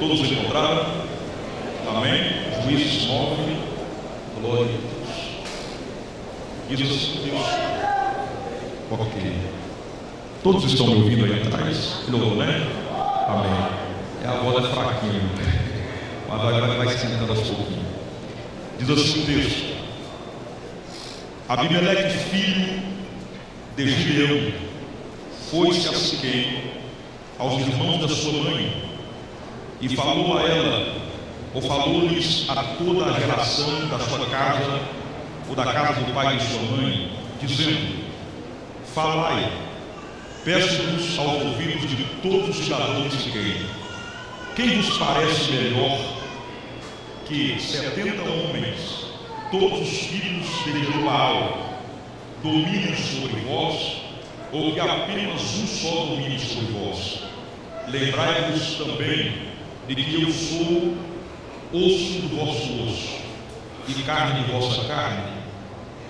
Todos encontraram? Amém? Juízes 9. Glória a Deus. Diz Deus. Ok. Todos estão me ouvindo aí atrás? Não, né? Amém. É a é fraquinha. Mas vai, sentando aos pouquinhos. Diz assim o texto. Abimeleque, filho de Gideão, foi-se a Siquém, aos irmãos da sua mãe, e falou a ela, ou falou-lhes a toda a geração da sua casa, ou da casa do pai de sua mãe, dizendo: Falai, peço-vos aos ouvidos de todos os cidadãos de Siquém, quem vos parece melhor que setenta homens, todos os filhos de Jerubaal, dominem sobre vós, ou que apenas um só domine sobre vós. Lembrai-vos também de que eu sou osso do vosso osso e carne de vossa carne.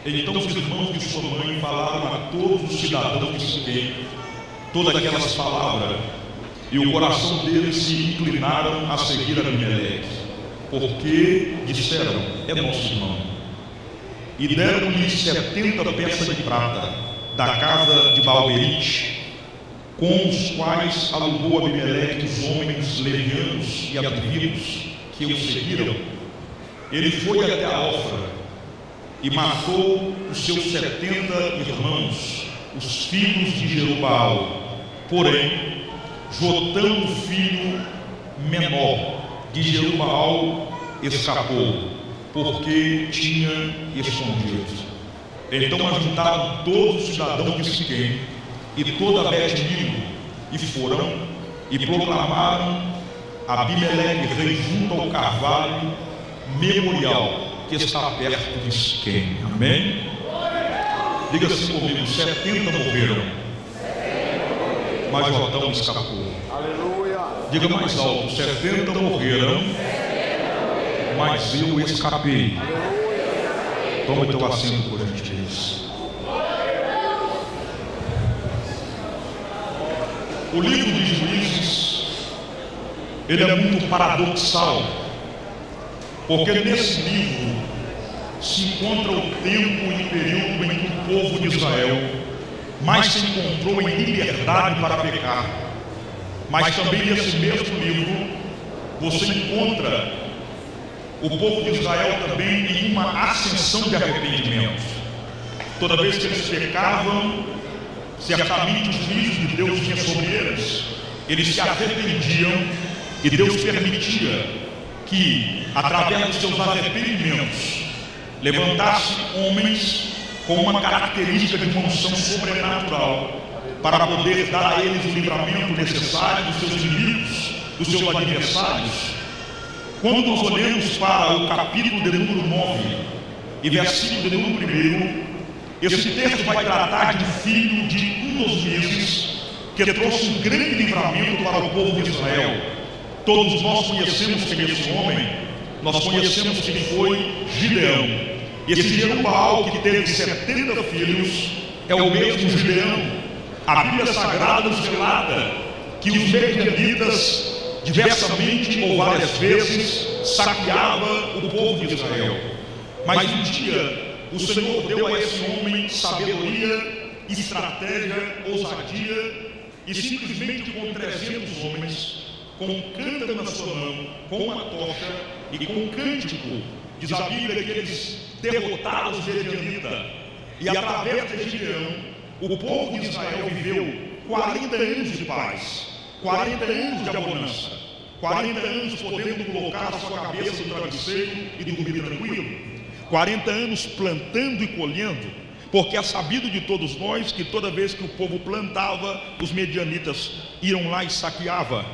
Então os irmãos de sua mãe falaram a todos os cidadãos de Siquém todas aquelas palavras, e o coração deles se inclinaram a seguir Abimeleque, porque disseram: É nosso irmão. E deram-lhe setenta peças de prata da casa de Balberite, com os quais alugou Abimeleque os homens levianos e atrevidos que o seguiram. Ele foi até a Ofra e matou os seus setenta irmãos, os filhos de Jerubal. Porém, Jotão, filho menor de Jerubal, escapou, porque tinha escondido. Então ajuntaram todos os cidadãos de Siquém e toda a Bet e foram e proclamaram Abimeleque rei junto ao carvalho memorial que está perto de Siquém. Amém? Diga assim comigo: 70 morreram, mas Jordão escapou. Diga mais alto: 70 morreram, mas eu escapei. Toma teu assento, por gentileza. O livro de Juízes, ele é muito paradoxal, porque nesse livro se encontra o tempo e período em que o povo de Israel mais se encontrou em liberdade para pecar. Mas também nesse mesmo livro você encontra o povo de Israel também em uma ascensão de arrependimento. Toda vez que eles pecavam, certamente os juízos de Deus vinham sobre eles, eles se arrependiam e Deus permitia que, através dos seus arrependimentos, levantasse homens com uma característica de uma unção sobrenatural para poder dar a eles o livramento necessário dos seus inimigos, dos seus adversários. Quando nós olhamos para o capítulo de número 9 e versículo de número 1, esse texto vai tratar de um filho de um dos meses que trouxe um grande livramento para o povo de Israel. Todos nós conhecemos quem é esse homem, nós conhecemos quem foi Gideão. Esse Jerubal que teve 70 filhos é o mesmo Gideão. A Bíblia Sagrada nos relata que os medianitas diversamente ou várias vezes saqueava o povo de Israel. Mas um dia o Senhor deu a esse homem sabedoria, estratégia, ousadia e simplesmente com 300 homens, com um cântaro na sua mão, com uma tocha e com um cântico, diz a Bíblia que eles derrotaram os medianitas e através de Gideão, o povo de Israel viveu 40 anos de paz, 40 anos de abundância, 40 anos podendo colocar a sua cabeça no travesseiro e dormir tranquilo. 40 anos plantando e colhendo, porque é sabido de todos nós que toda vez que o povo plantava, os medianitas iam lá e saqueavam.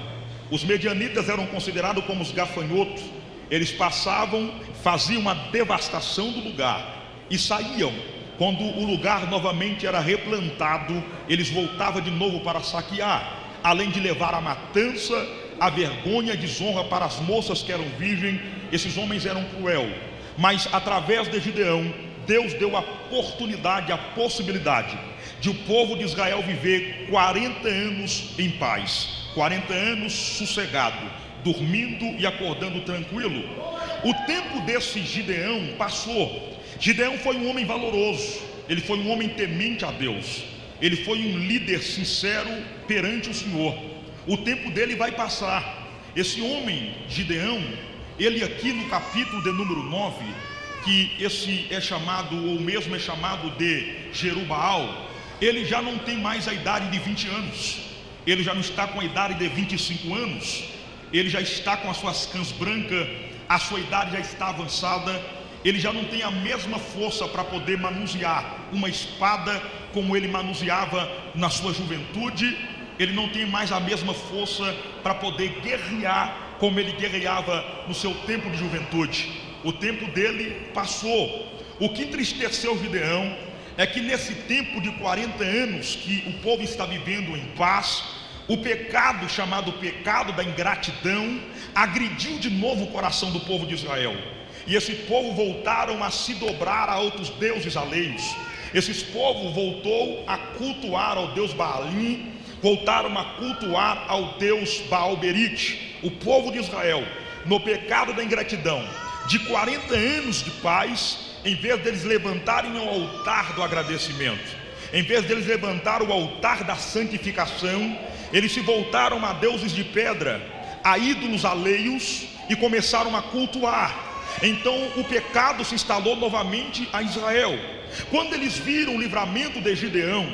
Os medianitas eram considerados como os gafanhotos, eles passavam, faziam uma devastação do lugar e saíam. Quando o lugar novamente era replantado, eles voltavam de novo para saquear, além de levar a matança a vergonha a desonra para as moças que eram virgens. Esses homens eram cruel, mas através de Gideão, Deus deu a oportunidade, a possibilidade de o povo de Israel viver 40 anos em paz, 40 anos sossegado, dormindo e acordando tranquilo. O tempo desse Gideão passou. Gideão foi um homem valoroso, ele foi um homem temente a Deus, ele foi um líder sincero perante o Senhor. O tempo dele vai passar. Esse homem, Gideão, ele aqui no capítulo de número 9, que esse é chamado, ou mesmo é chamado de Jerubaal, ele já não tem mais a idade de 20 anos, ele já não está com a idade de 25 anos, ele já está com as suas cãs brancas, a sua idade já está avançada, ele já não tem a mesma força para poder manusear uma espada como ele manuseava na sua juventude, ele não tem mais a mesma força para poder guerrear como ele guerreava no seu tempo de juventude. O tempo dele passou. O que entristeceu Gideão é que nesse tempo de 40 anos que o povo está vivendo em paz, o pecado chamado pecado da ingratidão agrediu de novo o coração do povo de Israel. E esse povo voltaram a se dobrar a outros deuses alheios. Esse povo voltou a cultuar ao deus Baalim, voltaram a cultuar ao deus Baalberite. O povo de Israel, no pecado da ingratidão, de 40 anos de paz, em vez deles levantarem o altar do agradecimento, em vez deles levantar o altar da santificação, eles se voltaram a deuses de pedra, a ídolos alheios e começaram a cultuar. Então o pecado se instalou novamente a Israel. Quando eles viram o livramento de Gideão,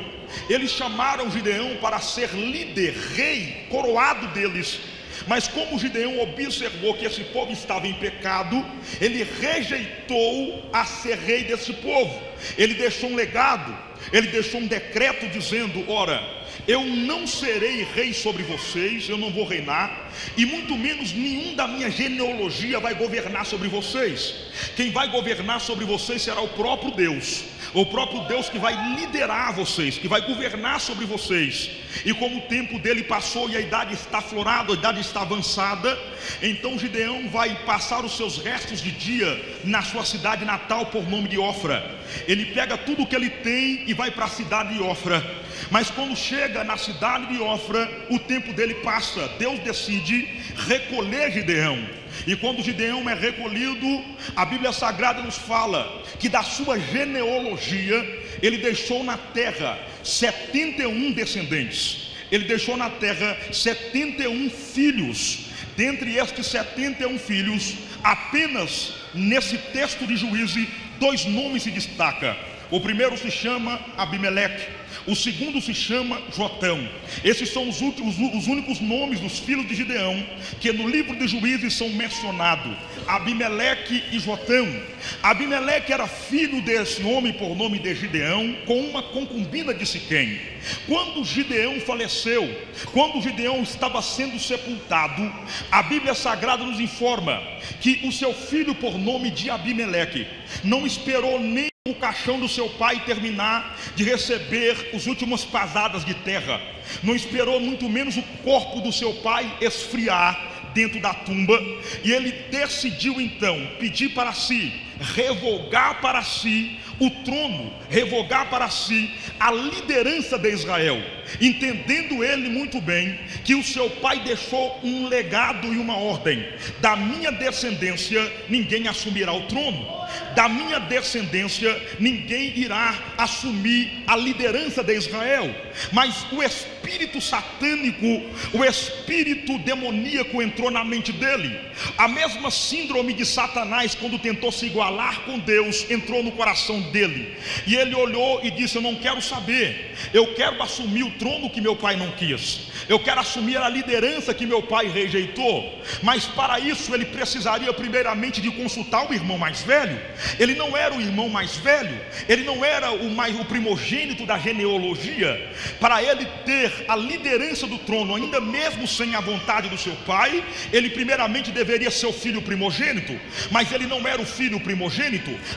eles chamaram Gideão para ser líder, rei, coroado deles. Mas como Gideão observou que esse povo estava em pecado, ele rejeitou a ser rei desse povo. Ele deixou um legado, ele deixou um decreto dizendo: Ora, eu não serei rei sobre vocês, eu não vou reinar, e muito menos nenhum da minha genealogia vai governar sobre vocês. Quem vai governar sobre vocês será o próprio Deus o próprio Deus que vai liderar vocês, que vai governar sobre vocês. E como o tempo dele passou e a idade está florada, a idade está avançada, então Gideão vai passar os seus restos de dia na sua cidade natal por nome de Ofra. Ele pega tudo o que ele tem e vai para a cidade de Ofra. Mas quando chega na cidade de Ofra, o tempo dele passa. Deus decide recolher Gideão. E quando Gideão é recolhido, a Bíblia Sagrada nos fala que da sua genealogia ele deixou na terra 71 descendentes. Ele deixou na terra 71 filhos. Dentre estes 71 filhos, apenas nesse texto de juízo, dois nomes se destacam. O primeiro se chama Abimeleque, o segundo se chama Jotão. Esses são os, últimos, os únicos nomes dos filhos de Gideão que no livro de Juízes são mencionados: Abimeleque e Jotão. Abimeleque era filho desse homem por nome de Gideão, com uma concubina de Siquém. Quando Gideão faleceu, quando Gideão estava sendo sepultado, a Bíblia Sagrada nos informa que o seu filho por nome de Abimeleque não esperou nem o caixão do seu pai terminar de receber as últimas pasadas de terra, não esperou muito menos o corpo do seu pai esfriar dentro da tumba, e ele decidiu então pedir para si, revogar para si o trono, revogar para si a liderança de Israel, entendendo ele muito bem que o seu pai deixou um legado e uma ordem: da minha descendência ninguém assumirá o trono. Da minha descendência ninguém irá assumir a liderança de Israel, mas o espírito satânico, o espírito demoníaco entrou na mente dele. A mesma síndrome de Satanás, quando tentou se igualar com Deus, entrou no coração dele. E ele olhou e disse: Eu não quero saber, eu quero assumir o trono que meu pai não quis eu quero assumir a liderança que meu pai rejeitou, mas para isso ele precisaria primeiramente de consultar o irmão mais velho. Ele não era o irmão mais velho, ele não era o mais o primogênito da genealogia. Para ele ter a liderança do trono, ainda mesmo sem a vontade do seu pai, ele primeiramente deveria ser o filho primogênito, mas ele não era o filho primogênito.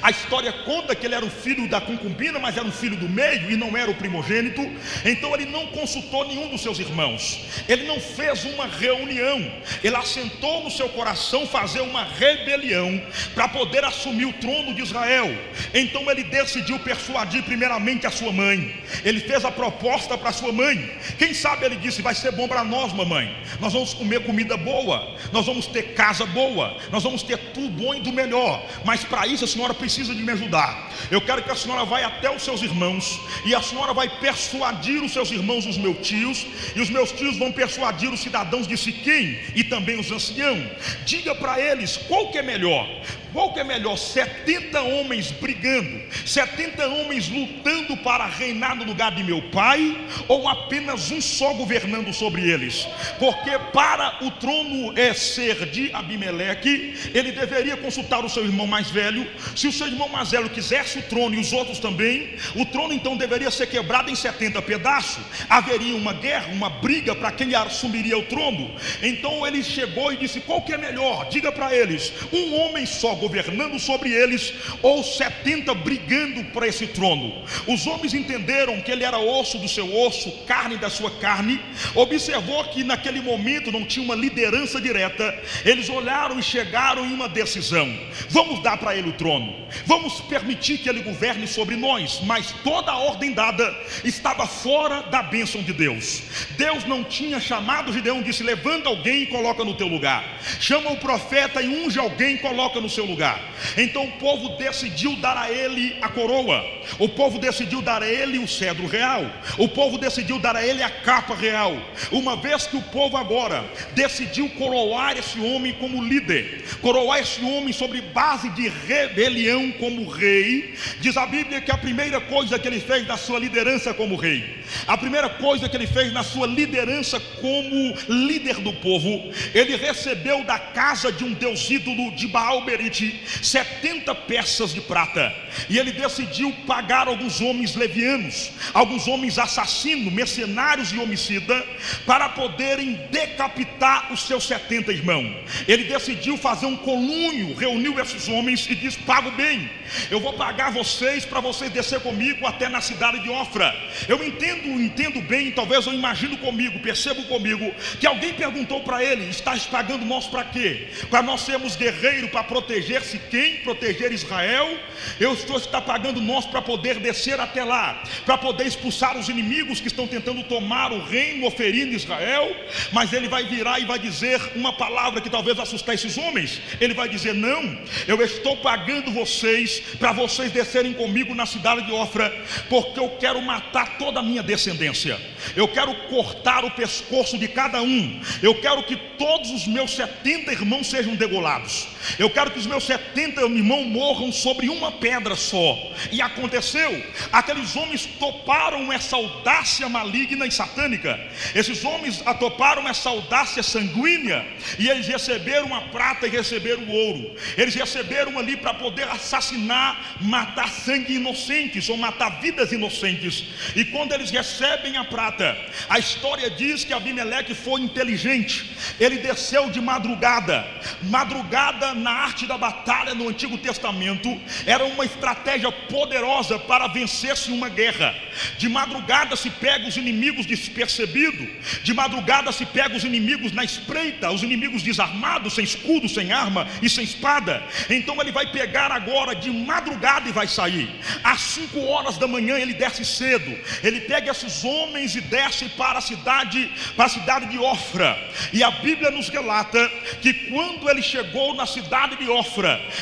A história conta que ele era o filho da concubina, mas era um filho do meio e não era o primogênito. Então ele não consultou nenhum dos seus irmãos. Ele não fez uma reunião. Ele assentou no seu coração fazer uma rebelião para poder assumir o trono de Israel. Então ele decidiu persuadir primeiramente a sua mãe. Ele fez a proposta para sua mãe. Quem sabe ele disse: Vai ser bom para nós, mamãe. Nós vamos comer comida boa, nós vamos ter casa boa, nós vamos ter tudo bom e do melhor. Mas para isso a senhora precisa de me ajudar. Eu quero que a senhora vá até os seus irmãos e a senhora vai persuadir os seus irmãos, os meus tios, e os meus tios vão persuadir os cidadãos de Siquém e também os anciãos. Diga para eles qual que é melhor. Qual que é melhor? 70 homens brigando, 70 homens lutando para reinar no lugar de meu pai, ou apenas um só governando sobre eles? Porque para o trono é ser de Abimeleque, ele deveria consultar o seu irmão mais velho. Se o seu irmão mais velho quisesse o trono e os outros também, o trono então deveria ser quebrado em 70 pedaços. Haveria uma guerra, uma briga para quem assumiria o trono. Então ele chegou e disse: Qual que é melhor? Diga para eles: um homem só governando sobre eles, ou 70 brigando para esse trono. Os homens entenderam que ele era osso do seu osso, carne da sua carne. Observou que naquele momento não tinha uma liderança direta. Eles olharam e chegaram em uma decisão: vamos dar para ele o trono, vamos permitir que ele governe sobre nós. Mas toda a ordem dada estava fora da bênção de Deus. Deus não tinha chamado Gideão, disse: levanta alguém e coloca no teu lugar. Chama o profeta e unge alguém e coloca no seu lugar lugar. Então o povo decidiu dar a ele a coroa, o povo decidiu dar a ele o cedro real, o povo decidiu dar a ele a capa real. Uma vez que o povo agora decidiu coroar esse homem como líder, coroar esse homem sobre base de rebelião como rei, diz a Bíblia que a primeira coisa que ele fez na sua liderança como rei, a primeira coisa que ele fez na sua liderança como líder do povo, ele recebeu da casa de um deus ídolo de Baal Berite 70 peças de prata. E ele decidiu pagar alguns homens levianos, alguns homens assassinos, mercenários e homicida, para poderem decapitar os seus 70 irmãos. Ele decidiu fazer um colunho, reuniu esses homens e disse: Pago bem, eu vou pagar vocês para vocês descer comigo até na cidade de Ofra. Eu entendo, entendo bem, talvez eu imagino comigo, percebo comigo, que alguém perguntou para ele: Estás pagando nós para quê? Para nós sermos guerreiros, para proteger proteger-se quem? Proteger Israel. Eu estou está pagando nós para poder descer até lá, para poder expulsar os inimigos que estão tentando tomar o reino, oferindo Israel. Mas ele vai virar e vai dizer uma palavra que talvez assustar esses homens. Ele vai dizer: Não, eu estou pagando vocês para vocês descerem comigo na cidade de Ofra, porque eu quero matar toda a minha descendência. Eu quero cortar o pescoço de cada um. Eu quero que todos os meus 70 irmãos sejam degolados. Eu quero que os meus 70 irmãos morram sobre uma pedra só. E aconteceu. Aqueles homens toparam essa audácia maligna e satânica. Esses homens toparam essa audácia sanguínea. E eles receberam a prata e receberam o ouro. Eles receberam ali para poder assassinar, matar sangue inocentes ou matar vidas inocentes. E quando eles recebem a prata, a história diz que Abimeleque foi inteligente. Ele desceu de madrugada. Madrugada na arte da batalha no Antigo Testamento era uma estratégia poderosa para vencer-se uma guerra. De madrugada se pega os inimigos despercebidos, de madrugada se pega os inimigos na espreita, os inimigos desarmados, sem escudo, sem arma e sem espada. Então ele vai pegar agora de madrugada e vai sair. Às 5 horas da manhã ele desce cedo. Ele pega esses homens e desce para a cidade, para a cidade de Ofra. E a Bíblia nos relata que quando ele chegou na cidade de Ofra,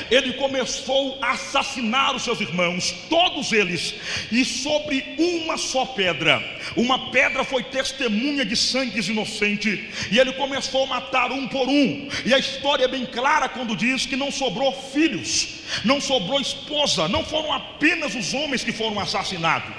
ele começou a assassinar os seus irmãos, todos eles, e sobre uma só pedra. Uma pedra foi testemunha de sangues inocentes, e ele começou a matar um por um. E a história é bem clara quando diz que não sobrou filhos não sobrou esposa, não foram apenas os homens que foram assassinados.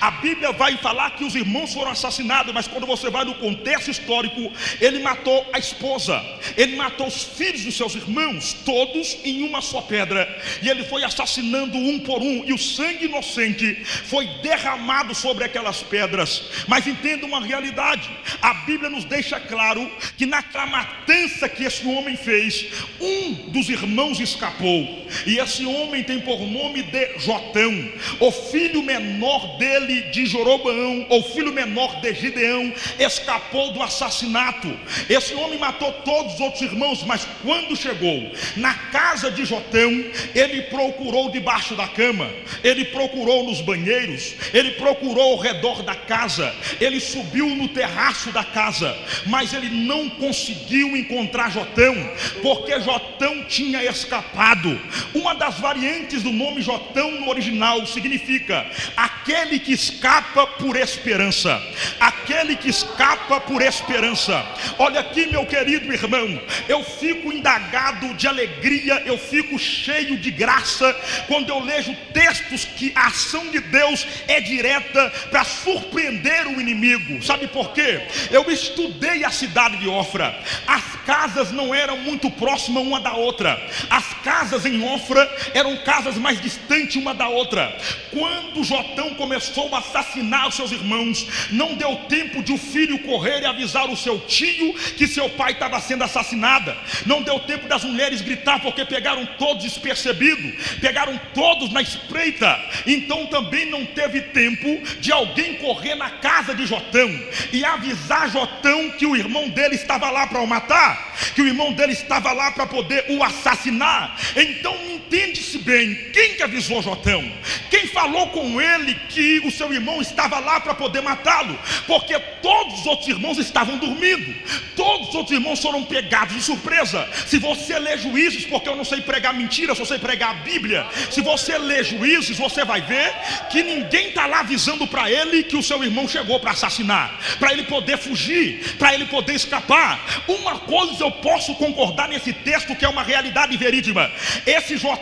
A Bíblia vai falar que os irmãos foram assassinados, mas quando você vai no contexto histórico, ele matou a esposa, ele matou os filhos dos seus irmãos, todos em uma só pedra, e ele foi assassinando um por um, e o sangue inocente foi derramado sobre aquelas pedras. Mas entenda uma realidade: a Bíblia nos deixa claro que naquela matança que esse homem fez, um dos irmãos escapou, e esse homem tem por nome de Jotão, o filho menor dele de Joroboão, o filho menor de Gideão, escapou do assassinato. Esse homem matou todos os outros irmãos, mas quando chegou na casa de Jotão, ele procurou debaixo da cama, ele procurou nos banheiros, ele procurou ao redor da casa, ele subiu no terraço da casa, mas ele não conseguiu encontrar Jotão, porque Jotão tinha escapado. Uma das variantes do nome Jotão no original significa aquele que escapa por esperança, aquele que escapa por esperança. Olha aqui, meu querido irmão, eu fico indagado de alegria, eu fico cheio de graça quando eu leio textos que a ação de Deus é direta para surpreender o inimigo. Sabe por quê? Eu estudei a cidade de Ofra. As casas não eram muito próximas uma da outra. As casas em Ofra eram casas mais distantes uma da outra. Quando Jotão começou a assassinar os seus irmãos, não deu tempo de o filho correr e avisar o seu tio que seu pai estava sendo assassinado. Não deu tempo das mulheres gritar porque pegaram todos despercebidos, pegaram todos na espreita. Então também não teve tempo de alguém correr na casa de Jotão e avisar Jotão que o irmão dele estava lá para o matar, que o irmão dele estava lá para poder o assassinar. Então entende-se bem, quem que avisou Jotão? Quem falou com ele que o seu irmão estava lá para poder matá-lo? Porque todos os outros irmãos estavam dormindo. Todos os outros irmãos foram pegados de surpresa. Se você lê juízes, porque eu não sei pregar mentira, só sei pregar a Bíblia. Se você lê juízes, você vai ver que ninguém está lá avisando para ele que o seu irmão chegou para assassinar, para ele poder fugir, para ele poder escapar. Uma coisa eu posso concordar nesse texto que é uma realidade verídica. Esse Jotão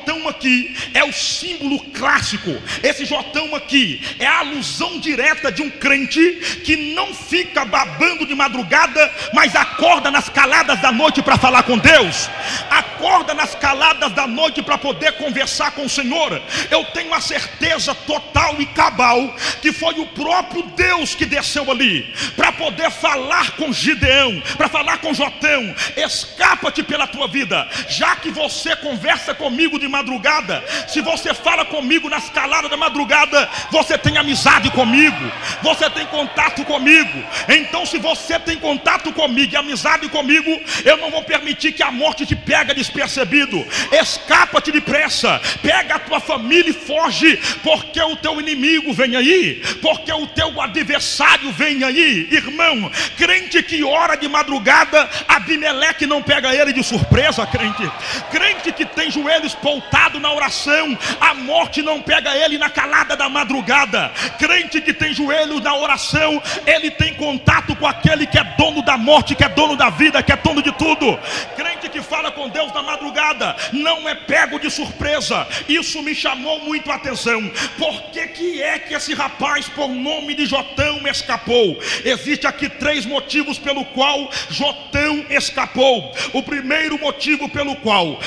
aqui é o símbolo clássico. Esse Jotão aqui é a alusão direta de um crente que não fica babando de madrugada, mas acorda nas caladas da noite para falar com Deus. Acorda nas caladas da noite para poder conversar com o Senhor. Eu tenho a certeza total e cabal que foi o próprio Deus que desceu ali para poder falar com Gideão, para falar com Jotão. Escapa-te pela tua vida, já que você conversa comigo de madrugada. Se você fala comigo nas caladas da madrugada, você tem amizade comigo, você tem contato comigo. Então, se você tem contato comigo e amizade comigo, eu não vou permitir que a morte te pegue despercebido. Escapa-te depressa, pega a tua família e foge, porque o teu inimigo vem aí, porque o teu adversário vem aí, irmão. Crente que ora de madrugada, Abimeleque não pega ele de surpresa, crente. Crente que tem joelhos voltado na oração, a morte não pega ele na calada da madrugada. Crente que tem joelho na oração, ele tem contato com aquele que é dono da morte, que é dono da vida, que é dono de tudo. Crente que fala com Deus na madrugada, não é pego de surpresa. Isso me chamou muito a atenção. Por que, que é que esse rapaz, por nome de Jotão, escapou? Existe aqui três motivos pelo qual Jotão escapou. O primeiro motivo pelo qual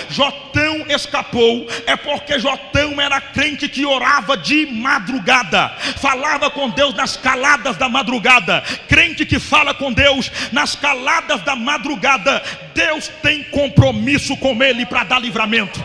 Escapou é porque Jotão era crente que orava de madrugada, falava com Deus nas caladas da madrugada. Crente que fala com Deus nas caladas da madrugada, Deus tem compromisso com ele para dar livramento.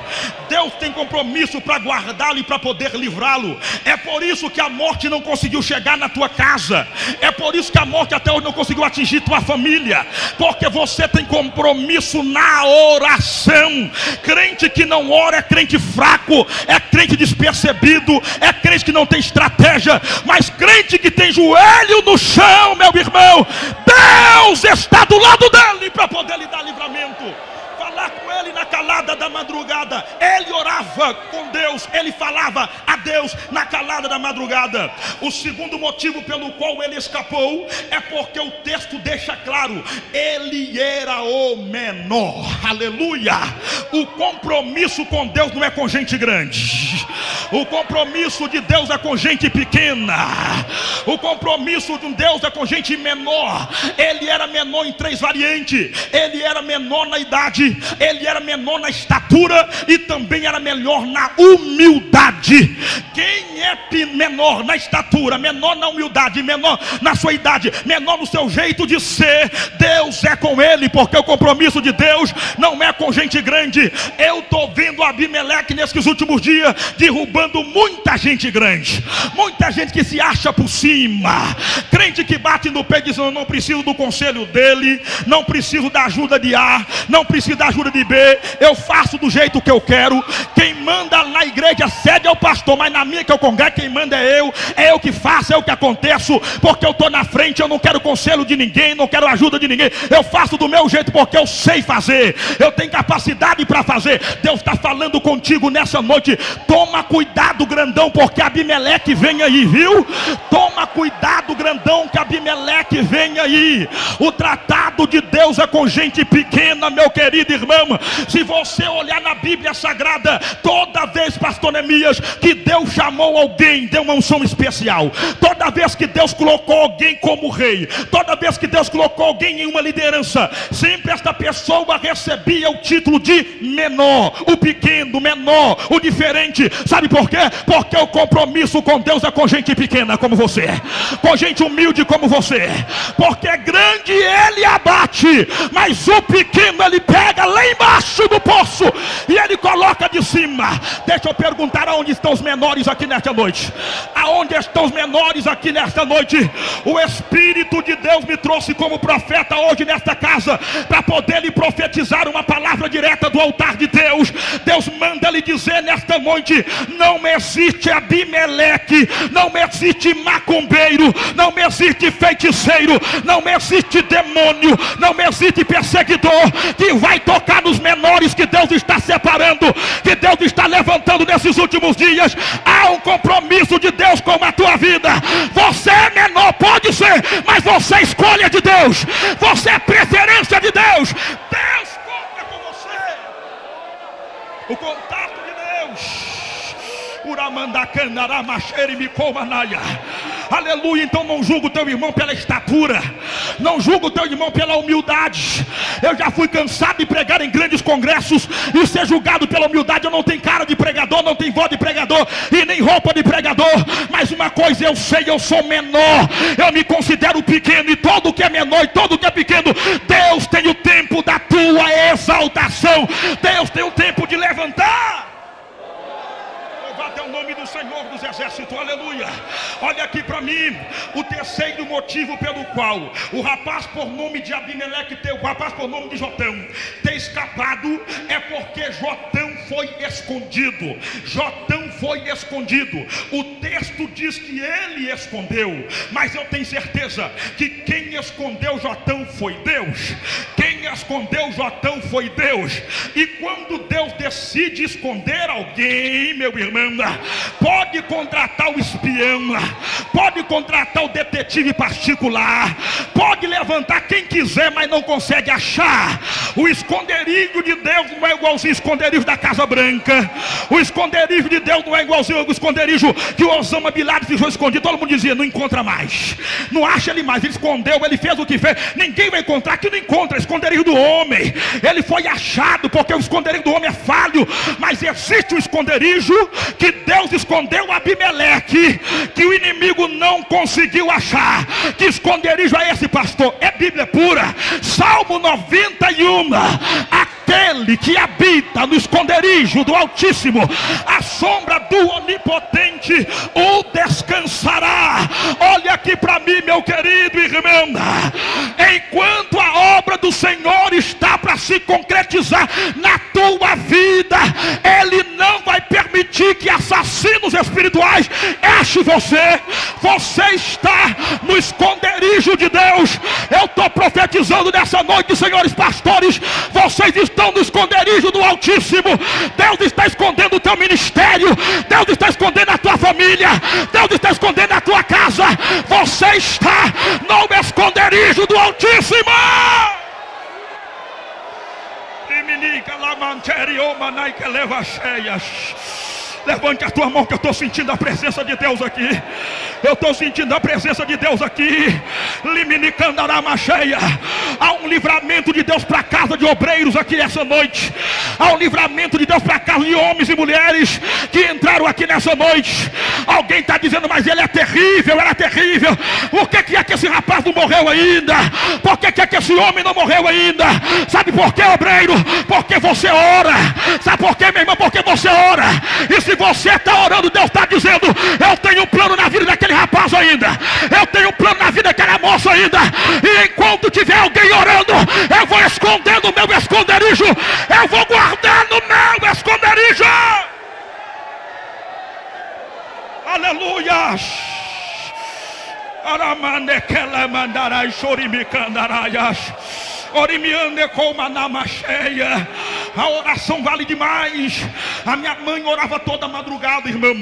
Deus tem compromisso para guardá-lo e para poder livrá-lo. É por isso que a morte não conseguiu chegar na tua casa. É por isso que a morte até hoje não conseguiu atingir tua família, porque você tem compromisso na oração. Crente que não ora é crente fraco, é crente despercebido, é crente que não tem estratégia, mas crente que tem joelho no chão, meu irmão, Deus está do lado dele para poder lhe dar livramento. Falar com ele na calada da madrugada. Ele orava com Deus, ele falava a Deus na calada da madrugada. O segundo motivo pelo qual ele escapou é porque o texto deixa claro: ele era o menor. Aleluia! O compromisso com Deus não é com gente grande. O compromisso de Deus é com gente pequena. O compromisso de Deus é com gente menor. Ele era menor em três variantes. Ele era menor na idade, ele era menor na estatura e também era melhor na humildade. Quem é menor na estatura, menor na humildade, menor na sua idade, menor no seu jeito de ser, Deus é com ele, porque o compromisso de Deus não é com gente grande. Eu estou vendo Abimeleque nesses últimos dias derrubando muita gente grande, muita gente que se acha por cima, crente que bate no pé dizendo: não preciso do conselho dele, não preciso da ajuda de A, não preciso da ajuda de B, eu faço do jeito que eu quero. Quem manda na igreja sede é o pastor, mas na minha que eu congrego, quem manda é eu, é eu que faço, é eu que aconteço, porque eu estou na frente, eu não quero conselho de ninguém, não quero ajuda de ninguém, eu faço do meu jeito porque eu sei fazer, eu tenho capacidade para fazer. Deus está falando contigo nessa noite. Toma cuidado, grandão, porque Abimeleque vem aí, viu? Toma cuidado, grandão, que Abimeleque vem aí. O tratado de Deus é com gente pequena, meu querido irmão. Se você olhar na Bíblia Sagrada, toda vez, pastor Neemias, que Deus chamou alguém, deu uma unção especial. Toda vez que Deus colocou alguém como rei, toda vez que Deus colocou alguém em uma liderança, sempre esta pessoa recebia o título de menor, o pequeno, o menor, o diferente. Sabe por quê? Porque o compromisso com Deus é com gente pequena como você, com gente humilde como você. Porque grande ele abate, mas o pequeno ele pega lá embaixo do poço e ele coloca de cima. Deixa eu perguntar aonde estão os menores aqui nesta noite. Aonde estão os menores aqui nesta noite? O Espírito de Deus me trouxe como profeta hoje nesta casa para poder lhe profetizar uma palavra direta do altar de Deus. Deus manda lhe dizer nesta noite: não existe Abimeleque, não existe macumbeiro, não existe feiticeiro, não existe demônio, não existe perseguidor que vai tocar nos menores que Deus está separando, que Deus está levantando nesses últimos dias. Há um compromisso de Deus com a tua vida. Você é menor, pode ser, mas você é escolha de Deus, você é preferência de Deus. Deus conta com você. O contato de Deus. Aleluia. Então não julga o teu irmão pela estatura, não julga o teu irmão pela humildade. Eu já fui cansado de pregar em grandes congressos e ser julgado pela humildade. Eu não tenho cara de pregador, não tenho voz de pregador e nem roupa de pregador. Mas uma coisa eu sei, eu sou menor. Eu me considero pequeno e todo que é menor e todo que é pequeno, Deus tem o tempo da tua exaltação. Deus tem o tempo de levantar Senhor dos Exércitos, aleluia. Olha aqui para mim, o terceiro motivo pelo qual o rapaz por nome de Abimeleque, o rapaz por nome de Jotão, ter escapado, é porque Jotão foi escondido. Jotão foi escondido. O texto diz que ele escondeu, mas eu tenho certeza que quem escondeu Jotão foi Deus. Quem escondeu Jotão foi Deus. E quando Deus decide esconder alguém, meu irmão, pode contratar o espião, pode contratar o detetive particular, pode levantar quem quiser, mas não consegue achar. O esconderijo de Deus não é igualzinho ao esconderijo da Casa Branca. O esconderijo de Deus não é igualzinho ao esconderijo que o Osama Bin Laden ficou escondido. Todo mundo dizia: não encontra mais, não acha ele mais. Ele escondeu, ele fez o que fez. Ninguém vai encontrar que não encontra. Esconderijo do homem, ele foi achado porque o esconderijo do homem é falho, mas existe o esconderijo que Deus escondeu Abimeleque, que o inimigo não conseguiu achar. Que esconderijo é esse, pastor? É Bíblia pura. Salmo 91. Aquele que habita no esconderijo do Altíssimo, a sombra do Onipotente o descansará. Olha aqui para mim, meu querido irmão. Enquanto a obra do Senhor está para se concretizar na tua vida, Ele não vai permitir que assassinos espirituais achem você. Você está no esconderijo de Deus. Eu estou profetizando nessa noite, senhores pastores. Vocês estão no esconderijo do Altíssimo. Deus está escondendo o teu ministério. Deus está escondendo a tua família. Deus está escondendo a tua casa. Você está no esconderijo do Altíssimo. Minika Lamanterio Manaika Leva Cheias. Levante a tua mão que eu estou sentindo a presença de Deus aqui. Eu estou sentindo a presença de Deus aqui. Liminicandarama cheia. Há um livramento de Deus para a casa de obreiros aqui nessa noite. Há um livramento de Deus para a casa de homens e mulheres que entraram aqui nessa noite. Alguém está dizendo, mas ele é terrível, era é terrível. Por que, é que esse rapaz não morreu ainda? Por que, que é que esse homem não morreu ainda? Sabe por que, obreiro? Porque você ora. Sabe por que, meu irmão? Porque você ora. E se você está orando, Deus está dizendo: Eu tenho um plano na vida daquele rapaz ainda. Eu tenho um plano na vida daquela moça ainda. E enquanto tiver alguém orando, eu vou esconder no meu esconderijo. Eu vou guardar no meu esconderijo. Aleluia. Aramande que le mandarai chorimicandaraias. Orimiande com manama cheia. A oração vale demais. A minha mãe orava toda madrugada, irmã.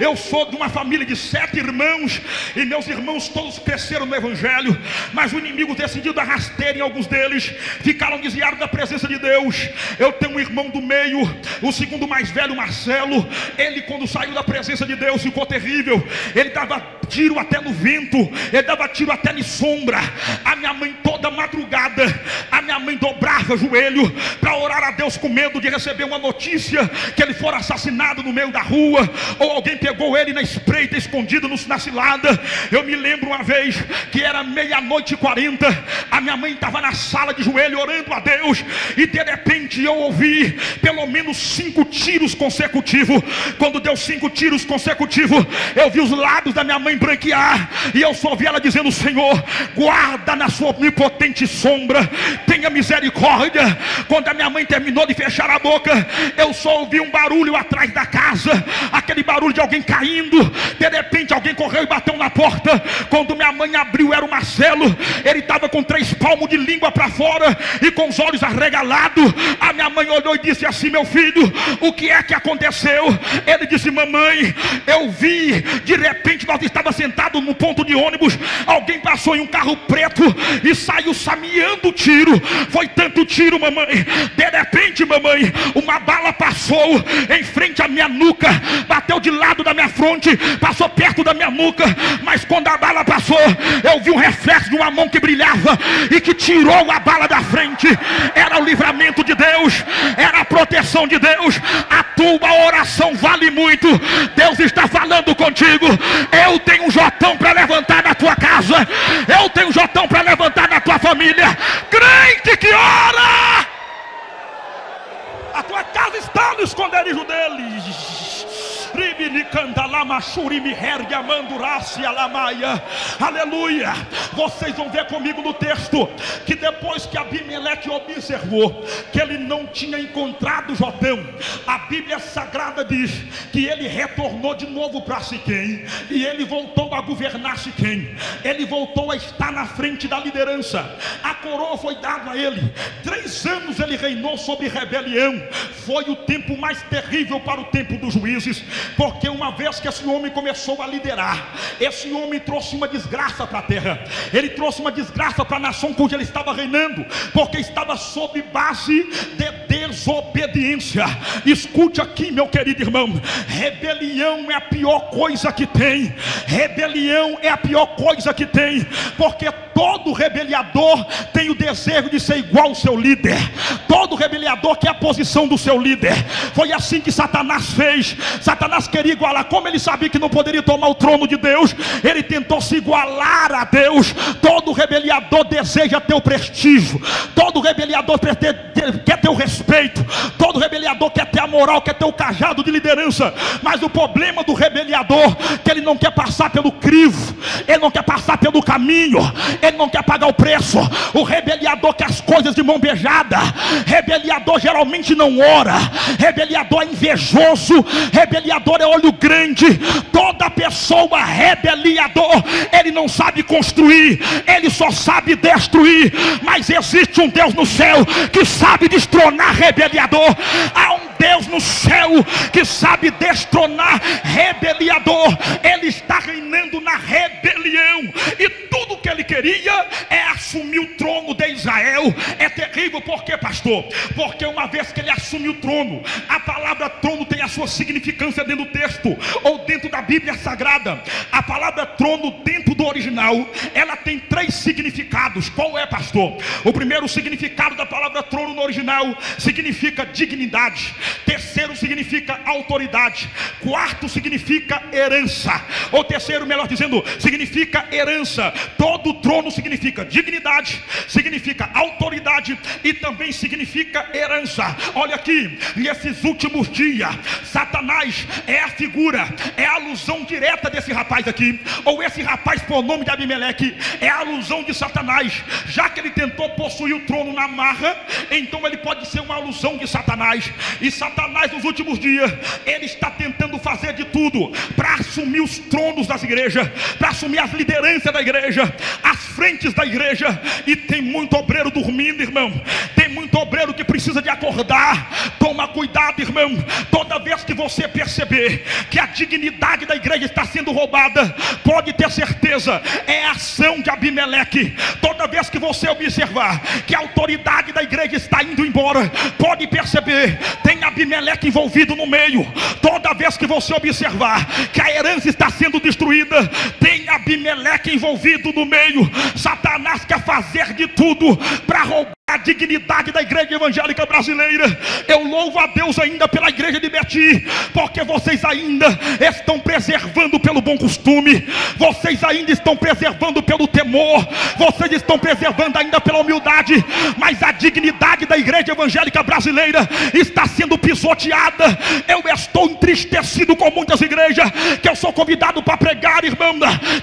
Eu sou de uma família de sete irmãos. E meus irmãos todos cresceram no Evangelho. Mas o inimigo decidiu dar rasteira em alguns deles. Ficaram desviados da presença de Deus. Eu tenho um irmão do meio, o segundo mais velho, Marcelo. Ele, quando saiu da presença de Deus, ficou terrível. Ele dava tiro até no vento. Ele dava tiro até na sombra. A minha mãe toda madrugada a minha mãe dobrava joelho para orar a Deus com medo de receber uma notícia que ele for assassinado no meio da rua, ou alguém pegou ele na espreita, escondido na cilada. Eu me lembro uma vez que era meia-noite e quarenta, a minha mãe estava na sala de joelho orando a Deus, e de repente eu ouvi pelo menos cinco tiros consecutivos. Quando deu cinco tiros consecutivos, eu vi os lábios da minha mãe branquear, e eu só ouvi ela dizendo: Senhor, guarda na sua onipotente sombra, tenha misericórdia. Quando a minha mãe terminou de fechar a boca, eu só ouvi um barulho atrás da casa, aquele barulho de alguém caindo. De repente, alguém correu e bateu na porta. Quando minha mãe abriu, era o Marcelo. Ele estava com três palmos de língua para fora e com os olhos arregalados. A minha mãe olhou e disse assim: Meu filho, o que é que aconteceu? Ele disse: Mamãe, eu vi. De repente, nós estávamos sentados no ponto de ônibus. Alguém passou em um carro preto e saiu sameando tiro, foi tanto tiro, mamãe. De repente, mamãe, uma bala passou em frente à minha nuca, bateu de lado da minha fronte, passou perto da minha nuca. Mas quando a bala passou, eu vi um reflexo de uma mão que brilhava e que tirou a bala da frente. Era o livramento de Deus, era a proteção de Deus. A tua oração vale muito. Deus está falando contigo. Eu tenho um jotão para levantar na tua casa. Eu tenho um jotão para levantar na tua família crente que ora, a tua casa está no esconderijo deles. Aleluia. Vocês vão ver comigo no texto que depois que Abimeleque observou que ele não tinha encontrado Jotão, a Bíblia Sagrada diz que ele retornou de novo para Siquém e ele voltou a governar Siquém. Ele voltou a estar na frente da liderança. A coroa foi dada a ele. Três anos ele reinou sobre rebelião. Foi o tempo mais terrível para o tempo dos juízes. Porque uma vez que esse homem começou a liderar, esse homem trouxe uma desgraça para a terra. Ele trouxe uma desgraça para a nação cuja ele estava reinando, porque estava sob base de desobediência. Escute aqui, meu querido irmão: rebelião é a pior coisa que tem. Rebelião é a pior coisa que tem, porque todo rebeliador tem o desejo de ser igual ao seu líder. Todo rebeliador quer a posição do seu líder. Foi assim que Satanás fez. Satanás queria igualar, como ele sabia que não poderia tomar o trono de Deus, ele tentou se igualar a Deus. Todo rebeliador deseja ter o prestígio. Todo rebeliador quer o respeito. Todo rebeliador quer ter a moral, quer ter o cajado de liderança. Mas o problema do rebeliador é que ele não quer passar pelo crivo, ele não quer passar pelo caminho, ele não quer pagar o preço. O rebeliador quer as coisas de mão beijada. Rebeliador geralmente não ora. Rebeliador é invejoso. Rebeliador é olho grande. Toda pessoa rebeliador, ele não sabe construir, ele só sabe destruir. Mas existe um Deus no céu que sabe destronar rebeliador. Há um Deus no céu que sabe destronar rebeliador. Ele está reinando na rebelião. E tudo que ele queria é assumir o trono é terrível, por quê, pastor? Porque uma vez que ele assume o trono, a palavra trono tem a sua significância dentro do texto, ou dentro da Bíblia Sagrada. A palavra trono, dentro do original, ela tem três significados. Qual é, pastor? O primeiro significado da palavra trono no original significa dignidade. Terceiro significa autoridade. Quarto significa herança. Ou terceiro, melhor dizendo, significa herança. Todo trono significa dignidade, significa autoridade e também significa herança. Olha aqui, nesses últimos dias, Satanás é a figura, é a alusão direta desse rapaz aqui, ou esse rapaz por nome de Abimeleque, é a alusão de Satanás, já que ele tentou possuir o trono na marra, então ele pode ser uma alusão de Satanás. E Satanás nos últimos dias, ele está tentando fazer de tudo para assumir os tronos das igrejas, para assumir as lideranças da igreja, as frentes da igreja, e tem muito obreiro dormindo, irmão. Tem muito obreiro que precisa de acordar. Toma cuidado, irmão. Toda vez que você perceber que a dignidade da igreja está sendo roubada, pode ter certeza, é ação de Abimeleque. Toda vez que você observar que a autoridade da igreja está indo embora, pode perceber, tem Abimeleque envolvido no meio. Toda vez que você observar que a herança está sendo destruída, tem Abimeleque envolvido no meio. Satanás quer fazer de tudo para roubar a dignidade da igreja evangélica brasileira. Eu louvo a Deus ainda pela igreja de Beti, porque vocês ainda estão preservando pelo bom costume, vocês ainda estão preservando pelo temor, vocês estão preservando ainda pela humildade, mas a dignidade da igreja evangélica brasileira está sendo pisoteada. Eu estou entristecido com muitas igrejas que eu sou convidado para pregar, irmã.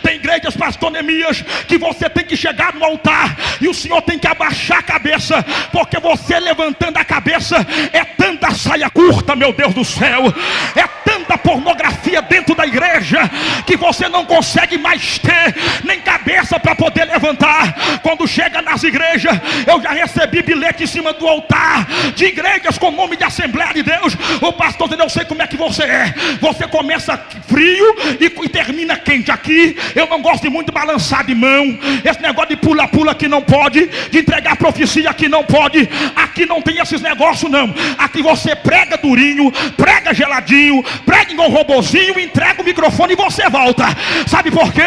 Tem igrejas, pastor Neemias, que você tem que chegar no altar e o Senhor tem que abaixar a cabeça cabeça, porque você levantando a cabeça é tanta saia curta, meu Deus do céu, é tanta pornografia dentro da igreja que você não consegue mais ter nem cabeça para poder levantar. Quando chega nas igrejas, eu já recebi bilhete em cima do altar de igrejas com nome de Assembleia de Deus. O pastor dizendo: Eu sei como é que você é. Você começa frio e, e termina quente. Aqui eu não gosto de muito balançar de mão. Esse negócio de pula-pula que não pode, de entregar profecia aqui não pode, aqui não tem esses negócios não. Aqui você prega durinho, prega geladinho, prega igual um robozinho, entrega o microfone e você volta. Sabe por quê?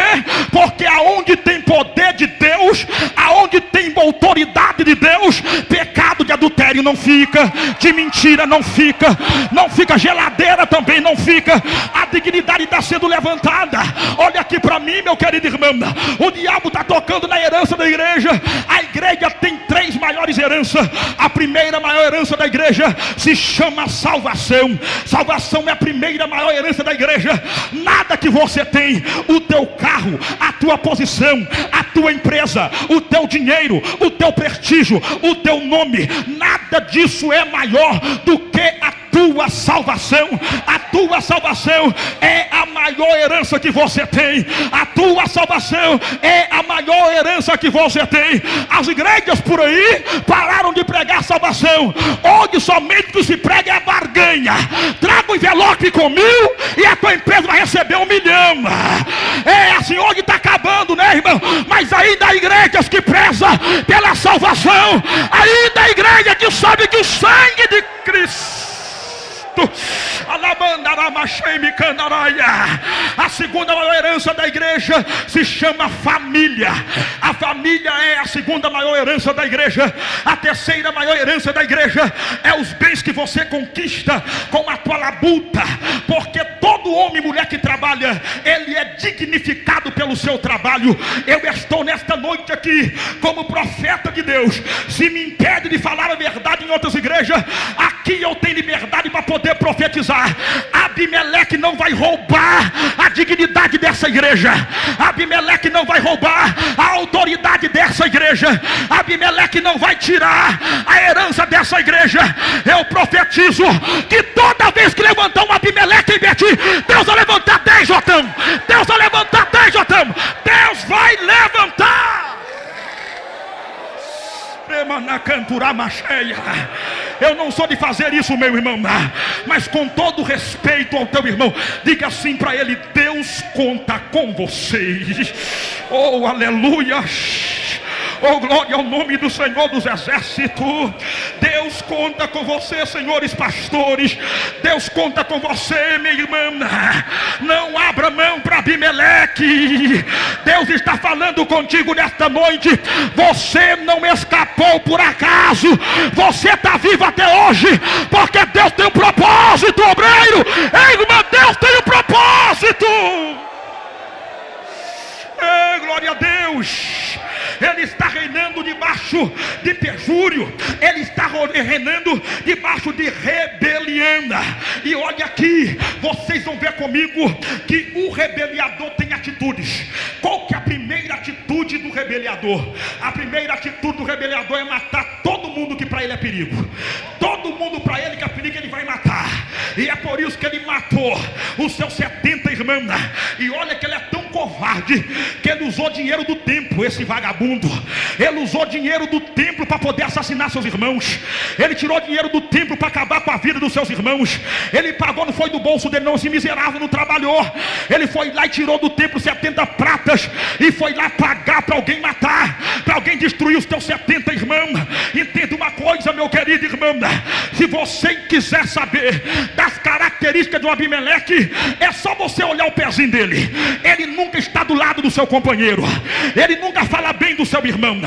Porque aonde tem poder de Deus, aonde tem autoridade de Deus, pecado de adultério não fica, de mentira não fica, não fica geladeira também não fica. A dignidade está sendo levantada. Olha aqui para mim, meu querido irmão. O diabo está tocando na herança da igreja. A igreja tem três maiores heranças. A primeira maior herança da igreja se chama salvação. Salvação é a primeira maior herança da igreja. Nada que você tem, o teu carro, a tua posição, a tua empresa, o teu dinheiro, o teu prestígio, o teu nome, nada disso é maior do que a tua salvação, a tua salvação é a maior herança que você tem, a tua salvação é a maior herança que você tem. As igrejas por aí pararam de pregar salvação, onde somente que se prega é barganha. Traga o envelope com mil e a tua empresa vai receber um milhão. É assim, onde está acabando, né, irmão? Mas ainda há igrejas que prezam pela salvação, ainda há igreja que sabe que o sangue de Cristo a segunda maior herança da igreja se chama família. A família é a segunda maior herança da igreja. A terceira maior herança da igreja é os bens que você conquista com a tua labuta. Porque todo homem e mulher que trabalha, ele é dignificado pelo seu trabalho. Eu estou nesta noite aqui como profeta de Deus. Se me impede de falar a verdade em outras igrejas, aqui eu tenho liberdade para poder poder profetizar. Abimeleque não vai roubar a dignidade dessa igreja. Abimeleque não vai roubar a autoridade dessa igreja. Abimeleque não vai tirar a herança dessa igreja. Eu profetizo que toda vez que levantar um Abimeleque em Betim, Deus vai levantar 10 Jotão. Deus vai levantar 10 Jotão. Deus vai levantar. Eu não sou de fazer isso, meu irmão, mas com todo respeito ao teu irmão, diga assim para ele: Deus conta com vocês. Oh, aleluia. Oh, glória ao nome do Senhor dos Exércitos. Deus conta com você, senhores pastores. Deus conta com você, minha irmã. Não abra mão para Abimeleque. Deus está falando contigo nesta noite. Você não escapou por acaso. Você está vivo até hoje. Porque Deus tem um propósito, obreiro. Ei, irmã, Deus tem um propósito. Ei, glória a Deus. Ele está reinando debaixo de perjúrio, Ele está reinando debaixo de rebelião. E olha aqui, vocês vão ver comigo que o rebeliador tem atitudes. Qual que é a primeira atitude do rebeliador? A primeira atitude do rebeliador é matar todo mundo que para ele é perigo. Todo mundo para ele que é perigo, ele vai matar. E é por isso que ele matou os seus 70 irmãos. E olha que ele é tão covarde que ele usou dinheiro do templo, esse vagabundo. Ele usou dinheiro do templo para poder assassinar seus irmãos. Ele tirou dinheiro do templo para acabar com a vida dos seus irmãos. Ele pagou, não foi do bolso dele, não. Esse miserável não trabalhou. Ele foi lá e tirou do templo 70 pratas e foi lá pagar para alguém matar, para alguém destruir os teus 70 irmãos. Entenda uma coisa, meu querido irmão. Se você quiser saber das características do Abimeleque, é só você olhar o pezinho dele. Ele nunca está do lado do seu companheiro. Ele nunca fala bem do seu irmão.